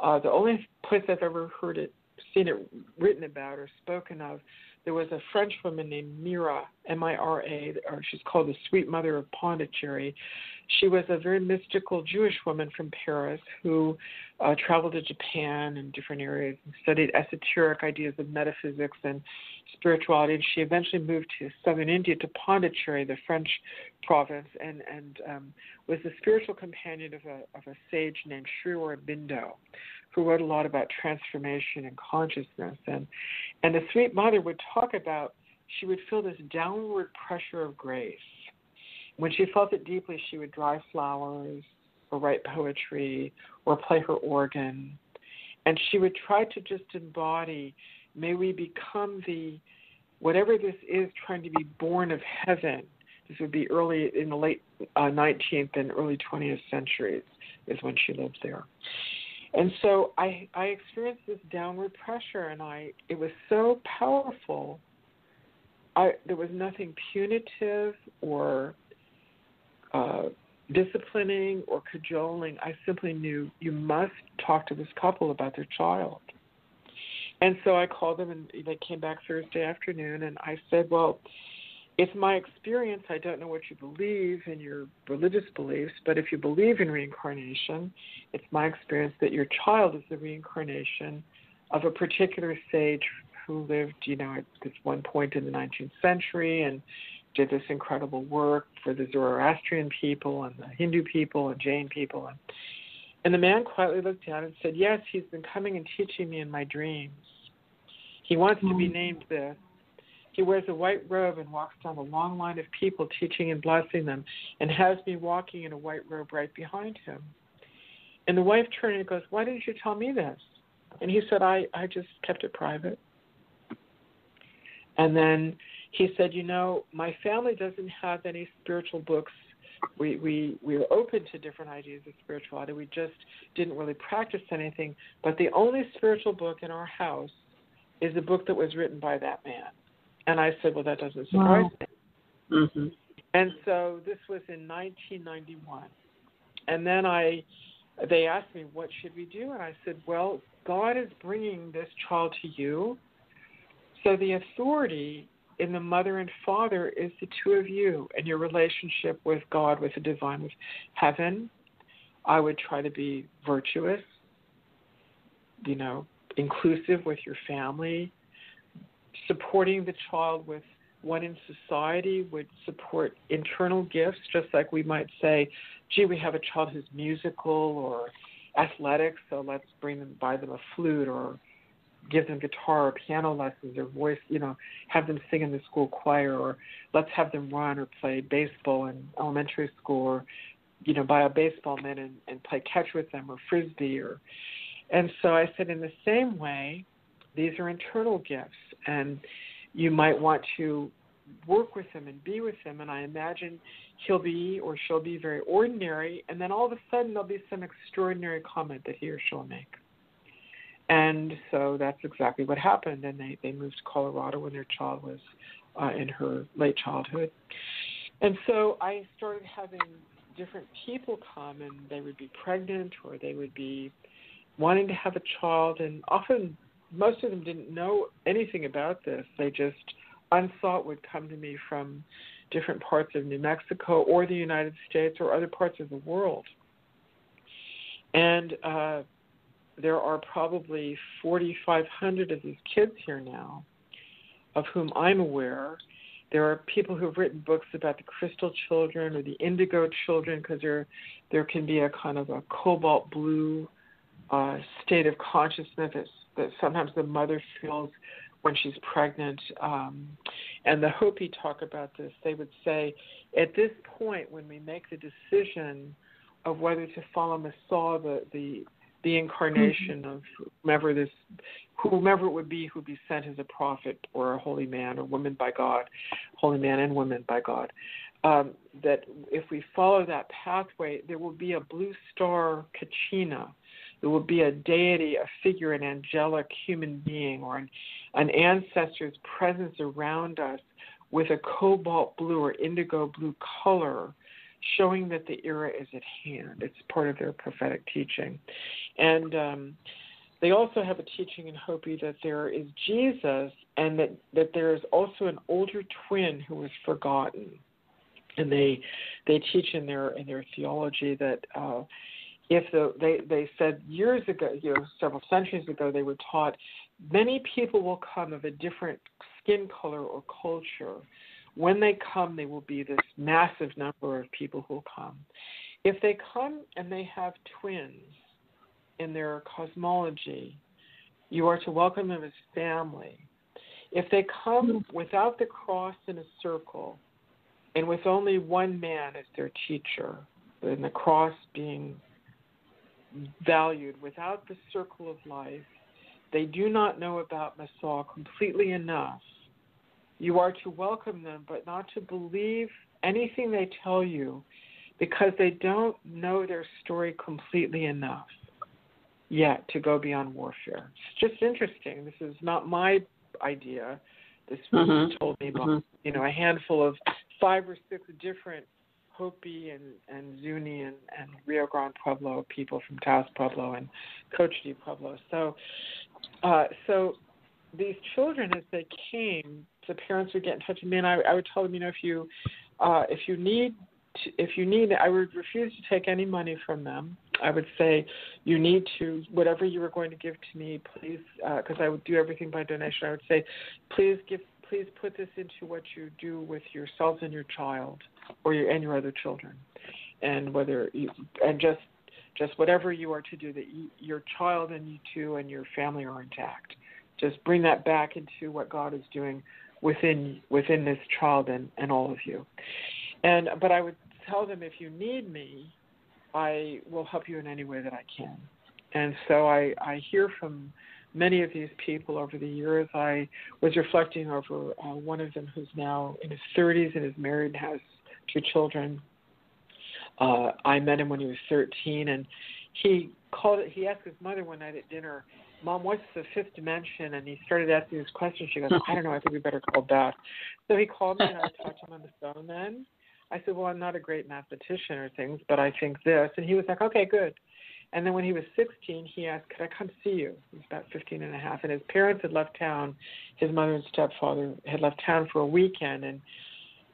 uh, the only place I've ever heard it, seen it written about or spoken of, there was a French woman named Mira, M I R A, or she's called the Sweet Mother of Pondicherry. She was a very mystical Jewish woman from Paris who uh, traveled to Japan and different areas and studied esoteric ideas of metaphysics and spirituality. And she eventually moved to southern India to Pondicherry, the French province, and and um, was the spiritual companion of a of a sage named Sri Aurobindo, who wrote a lot about transformation and consciousness. And and the Sweet Mother would talk about she would feel this downward pressure of grace. When she felt it deeply, she would dry flowers or write poetry or play her organ. And she would try to just embody may we become the whatever this is trying to be born of heaven. This would be early in the late uh, 19th and early 20th centuries is when she lived there. And so I I experienced this downward pressure and I it was so powerful. I there was nothing punitive or uh, disciplining or cajoling. I simply knew you must talk to this couple about their child. And so I called them and they came back Thursday afternoon and I said, Well, it's my experience. I don't know what you believe in your religious beliefs, but if you believe in reincarnation, it's my experience that your child is the reincarnation of a particular sage who lived, you know, at this one point in the 19th century and did this incredible work for the Zoroastrian people and the Hindu people and Jain people. And, and the man quietly looked down and said, Yes, he's been coming and teaching me in my dreams. He wants to be hmm. named this he wears a white robe and walks down a long line of people, teaching and blessing them, and has me walking in a white robe right behind him. And the wife turned and goes, Why didn't you tell me this? And he said, I, I just kept it private. And then he said, You know, my family doesn't have any spiritual books. We, we, we were open to different ideas of spirituality. We just didn't really practice anything. But the only spiritual book in our house is a book that was written by that man. And I said, well, that doesn't surprise wow. me. Mm-hmm. And so this was in 1991. And then I, they asked me, what should we do? And I said, well, God is bringing this child to you. So the authority in the mother and father is the two of you and your relationship with God, with the divine, with heaven. I would try to be virtuous, you know, inclusive with your family, supporting the child with one in society would support internal gifts, just like we might say, gee, we have a child who's musical or athletic, so let's bring them, buy them a flute or give them guitar or piano lessons or voice, you know, have them sing in the school choir or let's have them run or play baseball in elementary school or, you know, buy a baseball mitt and, and play catch with them or frisbee or, and so I said in the same way, these are internal gifts and you might want to work with him and be with him and I imagine he'll be or she'll be very ordinary and then all of a sudden there'll be some extraordinary comment that he or she'll make. And so that's exactly what happened and they, they moved to Colorado when their child was uh, in her late childhood. And so I started having different people come and they would be pregnant or they would be wanting to have a child and often most of them didn't know anything about this. They just unsought would come to me from different parts of New Mexico or the United States or other parts of the world. And uh, there are probably 4,500 of these kids here now, of whom I'm aware. There are people who have written books about the crystal children or the indigo children because there there can be a kind of a cobalt blue uh, state of consciousness that sometimes the mother feels when she's pregnant. Um, and the Hopi talk about this. They would say, at this point, when we make the decision of whether to follow Messiah, the the, the incarnation mm-hmm. of whomever this, whomever it would be who would be sent as a prophet or a holy man or woman by God, holy man and woman by God. Um, that if we follow that pathway, there will be a blue star Kachina, there will be a deity, a figure, an angelic human being, or an, an ancestor's presence around us with a cobalt blue or indigo blue color, showing that the era is at hand. It's part of their prophetic teaching. And um, they also have a teaching in Hopi that there is Jesus and that, that there is also an older twin who was forgotten. And they they teach in their in their theology that uh, if the, they they said years ago, you know, several centuries ago, they were taught many people will come of a different skin color or culture. When they come, they will be this massive number of people who will come. If they come and they have twins in their cosmology, you are to welcome them as family. If they come without the cross in a circle and with only one man as their teacher, and the cross being valued without the circle of life. They do not know about Messiah completely enough. You are to welcome them, but not to believe anything they tell you because they don't know their story completely enough yet to go beyond warfare. It's just interesting. This is not my idea. This was mm-hmm. told me by mm-hmm. you know a handful of five or six different Hopi and, and Zuni and, and Rio Grande Pueblo people from Taos Pueblo and Cochiti Pueblo. So, uh, so these children, as they came the parents would get in touch with me, and I, I would tell them, you know, if you uh, if you need to, if you need, I would refuse to take any money from them. I would say you need to whatever you were going to give to me, please, because uh, I would do everything by donation. I would say, please give, please put this into what you do with yourselves and your child, or your and your other children, and whether you and just just whatever you are to do that you, your child and you two and your family are intact. Just bring that back into what God is doing within within this child and, and all of you. And but I would tell them if you need me, I will help you in any way that I can. And so I, I hear from many of these people over the years. I was reflecting over uh, one of them who's now in his 30s and is married and has two children. Uh, I met him when he was 13, and he called. He asked his mother one night at dinner, "Mom, what's the fifth dimension?" And he started asking this question. She goes, "I don't know. I think we better call Beth." So he called me, and I talked to him on the phone then. I said, Well, I'm not a great mathematician or things, but I think this. And he was like, Okay, good. And then when he was 16, he asked, Could I come see you? He was about 15 and a half. And his parents had left town. His mother and stepfather had left town for a weekend. And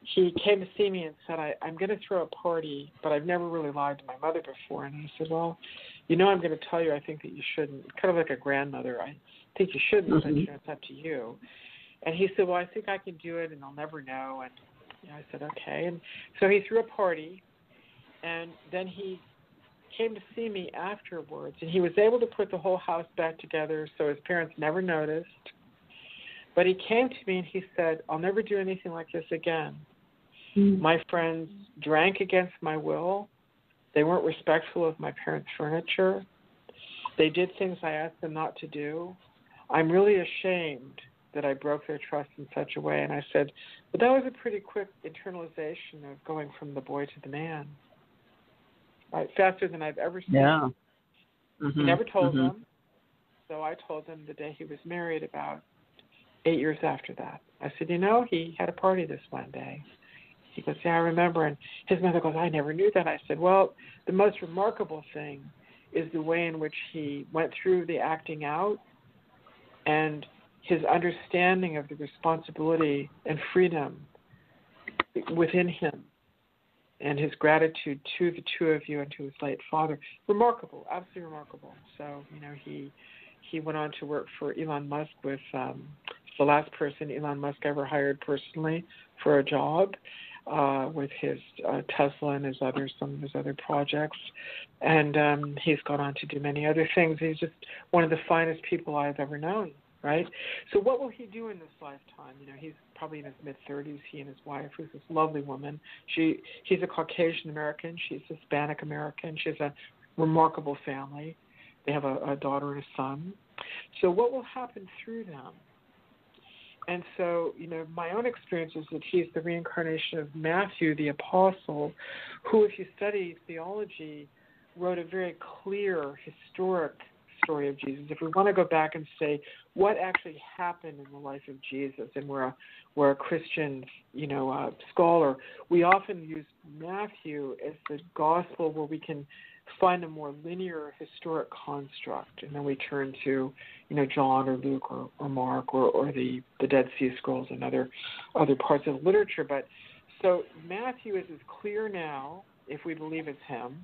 he came to see me and said, I, I'm going to throw a party, but I've never really lied to my mother before. And I said, Well, you know, I'm going to tell you, I think that you shouldn't. Kind of like a grandmother. I think you shouldn't, mm-hmm. but you know, it's up to you. And he said, Well, I think I can do it, and I'll never know. And I said, okay. And so he threw a party, and then he came to see me afterwards, and he was able to put the whole house back together so his parents never noticed. But he came to me and he said, I'll never do anything like this again. Mm-hmm. My friends drank against my will. They weren't respectful of my parents' furniture. They did things I asked them not to do. I'm really ashamed that I broke their trust in such a way. And I said, but that was a pretty quick internalization of going from the boy to the man. Right, faster than I've ever seen. Yeah. Mm-hmm. He never told mm-hmm. them. So I told him the day he was married about eight years after that. I said, you know, he had a party this one day. He goes, yeah, I remember. And his mother goes, I never knew that. I said, well, the most remarkable thing is the way in which he went through the acting out and his understanding of the responsibility and freedom within him and his gratitude to the two of you and to his late father. Remarkable absolutely remarkable. So you know he he went on to work for Elon Musk with um the last person Elon Musk ever hired personally for a job uh, with his uh, Tesla and his other some of his other projects, and um, he's gone on to do many other things. He's just one of the finest people I've ever known right? So what will he do in this lifetime? You know, he's probably in his mid 30s. He and his wife, who's this lovely woman. She he's a Caucasian American. She's Hispanic American. She has a remarkable family. They have a, a daughter and a son. So what will happen through them? And so, you know, my own experience is that he's the reincarnation of Matthew, the apostle, who, if you study theology, wrote a very clear historic story of Jesus, if we want to go back and say what actually happened in the life of Jesus, and we're a, we're a Christian, you know, uh, scholar, we often use Matthew as the gospel where we can find a more linear historic construct, and then we turn to, you know, John or Luke or, or Mark or, or the the Dead Sea Scrolls and other other parts of literature. But so Matthew is as clear now, if we believe it's him.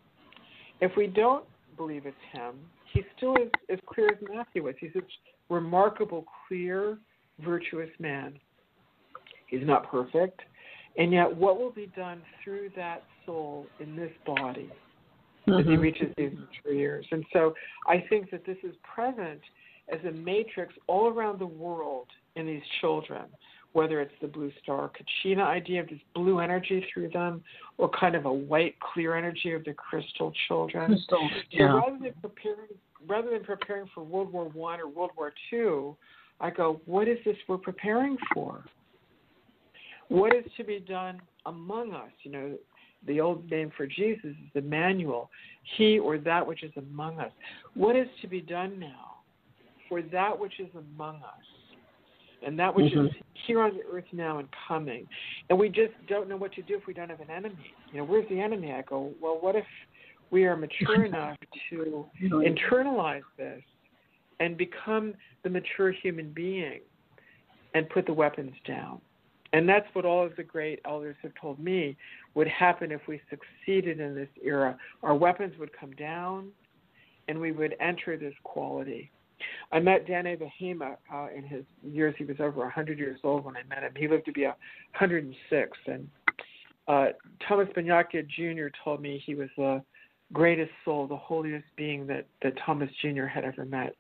If we don't believe it's him, he still is as clear as Matthew is. He's a remarkable, clear, virtuous man. He's not perfect. And yet, what will be done through that soul in this body mm-hmm. as he mm-hmm. reaches these mature years? And so I think that this is present as a matrix all around the world in these children whether it's the blue star Kachina idea of this blue energy through them, or kind of a white clear energy of the crystal children. Crystal, yeah. So rather than preparing, rather than preparing for World War One or World War Two, I go, what is this we're preparing for? What is to be done among us? You know, the old name for Jesus is Emmanuel, he or that which is among us. What is to be done now for that which is among us? And that which mm-hmm. is here on the earth now and coming. And we just don't know what to do if we don't have an enemy. You know, where's the enemy? I go, well, what if we are mature enough to internalize this and become the mature human being and put the weapons down. And that's what all of the great elders have told me would happen if we succeeded in this era. Our weapons would come down and we would enter this quality. I met Dan Evehema uh, in his years. He was over 100 years old when I met him. He lived to be 106. And uh, Thomas Banyacya Jr. told me he was the greatest soul, the holiest being that, that Thomas Jr. had ever met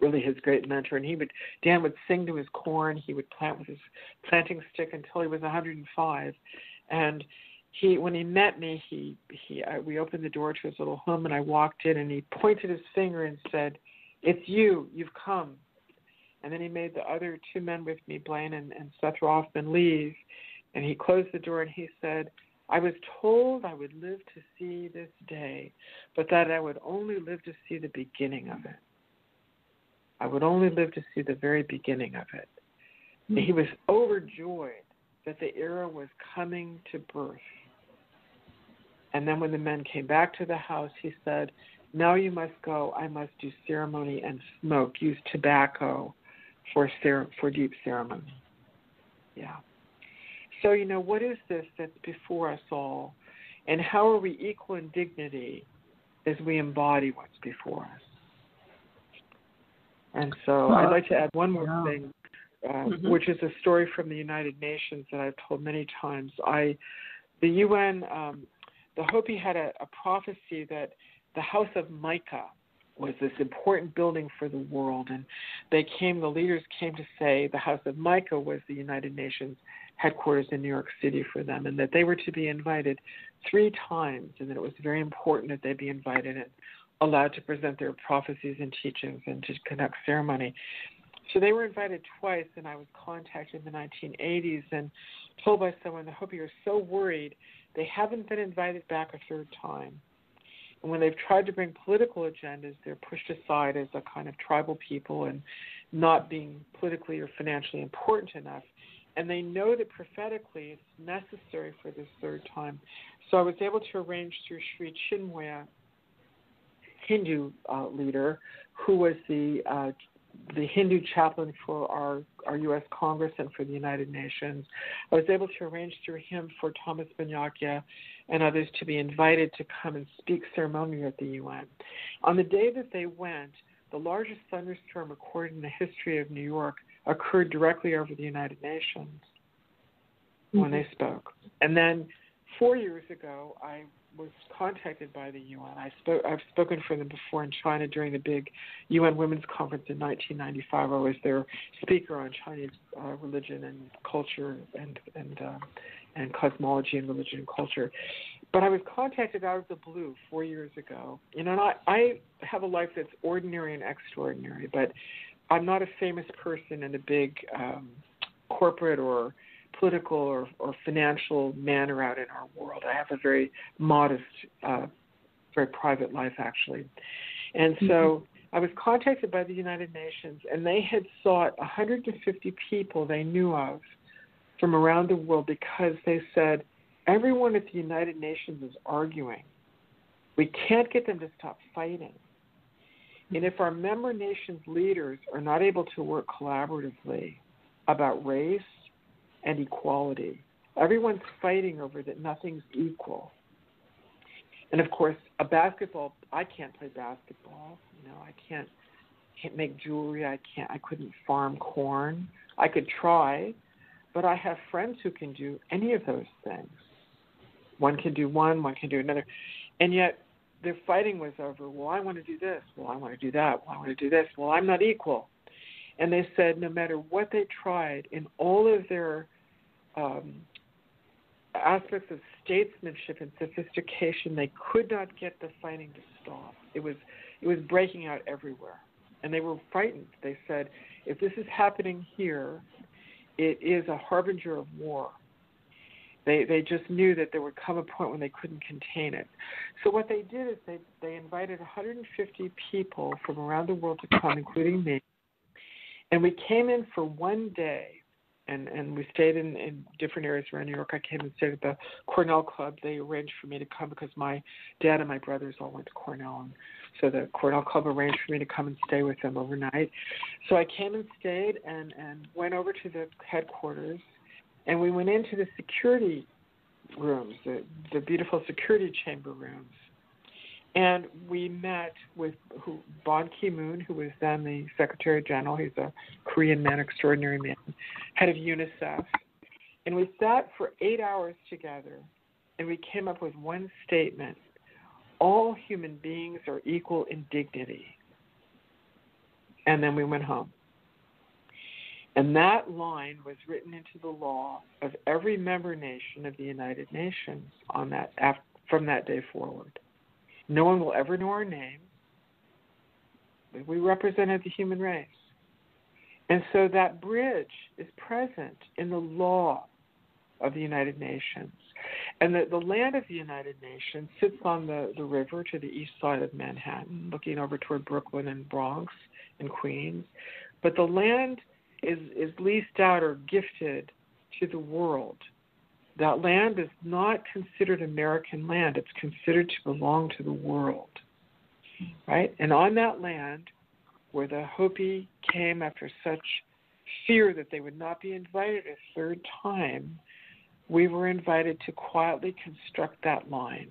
really his great mentor. And he would Dan would sing to his corn. He would plant with his planting stick until he was 105. And he when he met me, he he I, we opened the door to his little home and I walked in and he pointed his finger and said, "It's you. You've come." And then he made the other two men with me, Blaine and, and Seth Rothman, leave. And he closed the door and he said, I was told I would live to see this day, but that I would only live to see the beginning of it. I would only live to see the very beginning of it. Mm-hmm. He was overjoyed that the era was coming to birth. And then when the men came back to the house, he said, Now you must go. I must do ceremony and smoke, use tobacco for, cer- for deep ceremony. Yeah. So, you know, what is this that's before us all? And how are we equal in dignity as we embody what's before us? And so I'd like to add one more yeah. thing, uh, mm-hmm. which is a story from the United Nations that I've told many times. I, the UN, um, the Hopi had a, a prophecy that the House of Mica was this important building for the world, and they came. The leaders came to say the House of Mica was the United Nations headquarters in New York City for them, and that they were to be invited three times, and that it was very important that they be invited. And allowed to present their prophecies and teachings and to conduct ceremony. So they were invited twice, and I was contacted in the 1980s and told by someone, the Hopi are so worried they haven't been invited back a third time. And when they've tried to bring political agendas, they're pushed aside as a kind of tribal people and not being politically or financially important enough. And they know that prophetically it's necessary for this third time. So I was able to arrange through Sri Chinmoy a Hindu uh, leader who was the uh, the Hindu chaplain for our, our U.S. Congress and for the United Nations. I was able to arrange through him for Thomas Banyacya and others to be invited to come and speak ceremonially at the UN. On the day that they went, the largest thunderstorm recorded in the history of New York occurred directly over the United Nations mm-hmm. when they spoke. And then four years ago, I was contacted by the UN. I spoke. I've spoken for them before in China during the big UN Women's Conference in 1995. I was their speaker on Chinese uh, religion and culture and and uh, and cosmology and religion and culture. But I was contacted out of the blue four years ago. You know, and I, I have a life that's ordinary and extraordinary, but I'm not a famous person in a big um, corporate or political or, or financial manner out in our world. I have a very modest, uh, very private life, actually. And so mm-hmm. I was contacted by the United Nations, and they had sought 150 people they knew of from around the world because they said, everyone at the United Nations is arguing. We can't get them to stop fighting. And if our member nations leaders are not able to work collaboratively about race, and equality. Everyone's fighting over that nothing's equal. And of course, a basketball, I can't play basketball. You know, I can't can't make jewelry. I can't. I couldn't farm corn. I could try, but I have friends who can do any of those things. One can do one, one can do another, and yet their fighting was over. Well, I want to do this. Well, I want to do that. Well, I want to do this. Well, I'm not equal. And they said no matter what they tried in all of their um, aspects of statesmanship and sophistication, they could not get the fighting to stop. It was it was breaking out everywhere, and they were frightened. They said, if this is happening here, it is a harbinger of war. They they just knew that there would come a point when they couldn't contain it. So what they did is they they invited 150 people from around the world to come, including me, and we came in for one day and and we stayed in in different areas around New York. I came and stayed at the Cornell Club. They arranged for me to come because my dad and my brothers all went to Cornell, and So the Cornell Club arranged for me to come and stay with them overnight. So I came and stayed and, and went over to the headquarters and we went into the security rooms, the, the beautiful security chamber rooms. And we met with who, Ban Ki moon, who was then the Secretary General. He's a Korean man, extraordinary man, head of UNICEF. And we sat for eight hours together and we came up with one statement all human beings are equal in dignity. And then we went home. And that line was written into the law of every member nation of the United Nations on that from that day forward. No one will ever know our name. We represented the human race. And so that bridge is present in the law of the United Nations. And the, the land of the United Nations sits on the, the river to the east side of Manhattan, looking over toward Brooklyn and Bronx and Queens. But the land is, is leased out or gifted to the world. That land is not considered American land, it's considered to belong to the world. Right? And on that land, where the Hopi came after such fear that they would not be invited a third time, we were invited to quietly construct that line.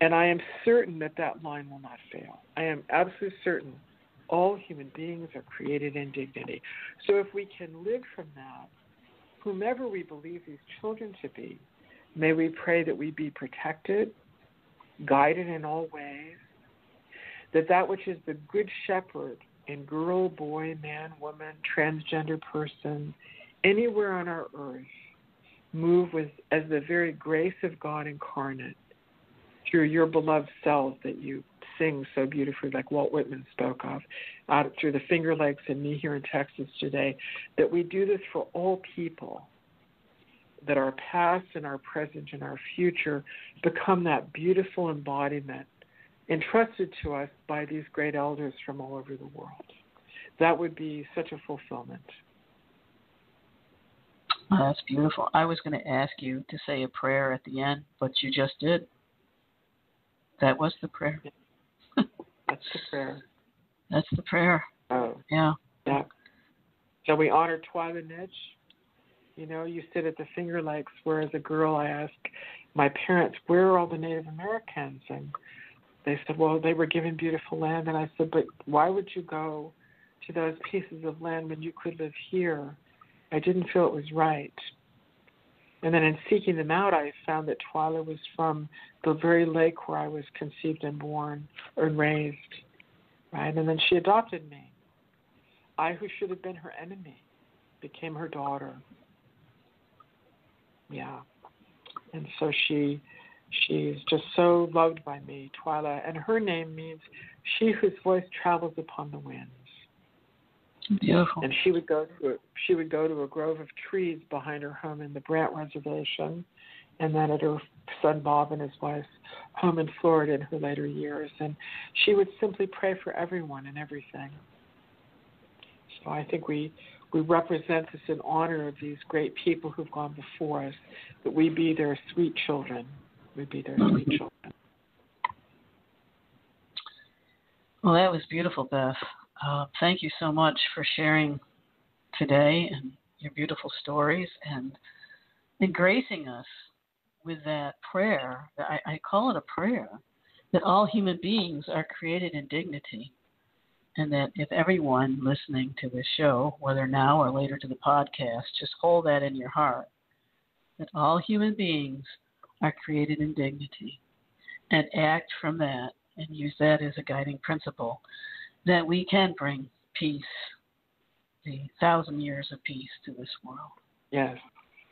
And I am certain that that line will not fail. I am absolutely certain all human beings are created in dignity. So if we can live from that, whomever we believe these children to be, may we pray that we be protected, guided in all ways, that that which is the good shepherd in girl, boy, man, woman, transgender person, anywhere on our earth, move with as the very grace of God incarnate through your beloved selves that you sing so beautifully, like Walt Whitman spoke of, out through the Finger Lakes and me here in Texas today, that we do this for all people, that our past and our present and our future become that beautiful embodiment entrusted to us by these great elders from all over the world. That would be such a fulfillment. Oh, that's beautiful. I was going to ask you to say a prayer at the end, but you just did. That was the prayer. That's the prayer. That's the prayer. Oh. Yeah. Yeah. Shall we honor Twylah Nitsch? You know, you sit at the Finger Lakes where as a girl I asked my parents, where are all the Native Americans? And they said, well, they were given beautiful land. And I said, but why would you go to those pieces of land when you could live here? I didn't feel it was right. And then in seeking them out, I found that Twylah was from the very lake where I was conceived and born and raised. Right? And then she adopted me. I, who should have been her enemy, became her daughter. Yeah. And so she she's just so loved by me, Twylah, and her name means she whose voice travels upon the winds. Beautiful. And she would go to a, she would go to a grove of trees behind her home in the Brant Reservation, and then at her son Bob and his wife's home in Florida in her later years. And she would simply pray for everyone and everything. So I think we we represent this in honor of these great people who've gone before us, that we be their sweet children. We be their sweet children. Well, that was beautiful, Beth. Uh, thank you so much for sharing today and your beautiful stories and, and gracing us with that prayer. I, I call it a prayer that all human beings are created in dignity. And that if everyone listening to this show, whether now or later to the podcast, just hold that in your heart that all human beings are created in dignity and act from that and use that as a guiding principle that we can bring peace, the thousand years of peace to this world. Yes.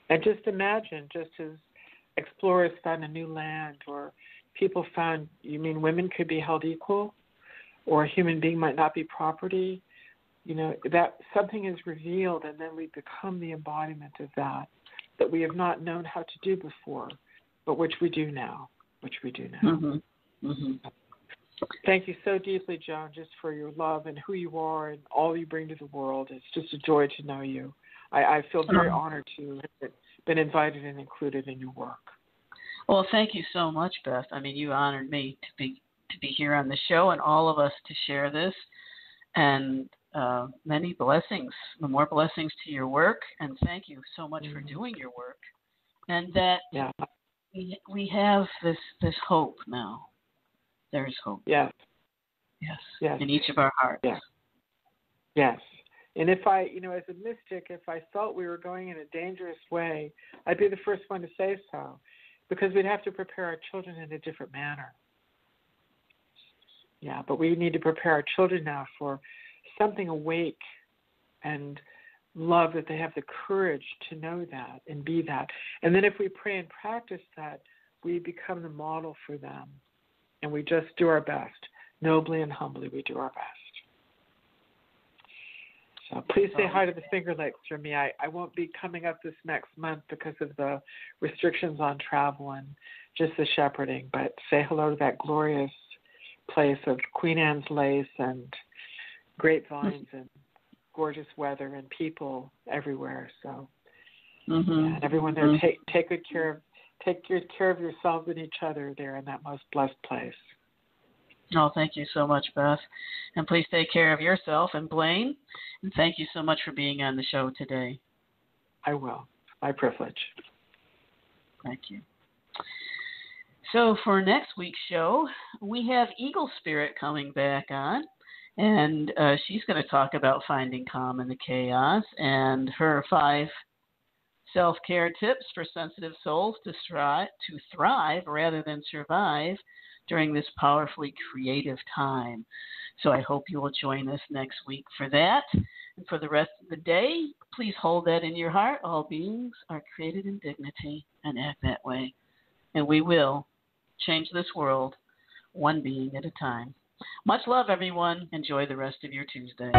And just imagine, just as explorers found a new land or people found, you mean women could be held equal or a human being might not be property? You know, that something is revealed and then we become the embodiment of that that we have not known how to do before, but which we do now, which we do now. Mm-hmm. Mm-hmm. Thank you so deeply, Joan, just for your love and who you are and all you bring to the world. It's just a joy to know you. I, I feel very oh. honored to have been invited and included in your work. Well, thank you so much, Beth. I mean, you honored me to be to be here on the show and all of us to share this. And uh, many blessings, more blessings to your work. And thank you so much mm-hmm. for doing your work. And that yeah. we, we have this, this hope now. There's hope. Yes. Yes. Yes. In each of our hearts. Yes. Yes. And if I, you know, as a mystic, if I felt we were going in a dangerous way, I'd be the first one to say so because we'd have to prepare our children in a different manner. Yeah, but we need to prepare our children now for something awake and love that they have the courage to know that and be that. And then if we pray and practice that, we become the model for them. And we just do our best. Nobly and humbly, we do our best. So please say hi to the Finger Lakes for me. I, I won't be coming up this next month because of the restrictions on travel and just the shepherding, but say hello to that glorious place of Queen Anne's lace and grapevines and gorgeous weather and people everywhere. So mm-hmm. yeah, and everyone there mm-hmm. take take good care of take good care of yourselves and each other there in that most blessed place. Oh, thank you so much, Beth. And please take care of yourself and Blaine. And thank you so much for being on the show today. I will. My privilege. Thank you. So, for next week's show, we have Eagle Spirit coming back on, and uh, she's going to talk about finding calm in the chaos and her five self care tips for sensitive souls to, stri- to thrive rather than survive during this powerfully creative time. So I hope you will join us next week for that. And for the rest of the day, please hold that in your heart. All beings are created in dignity and act that way. And we will change this world one being at a time. Much love, everyone. Enjoy the rest of your Tuesday.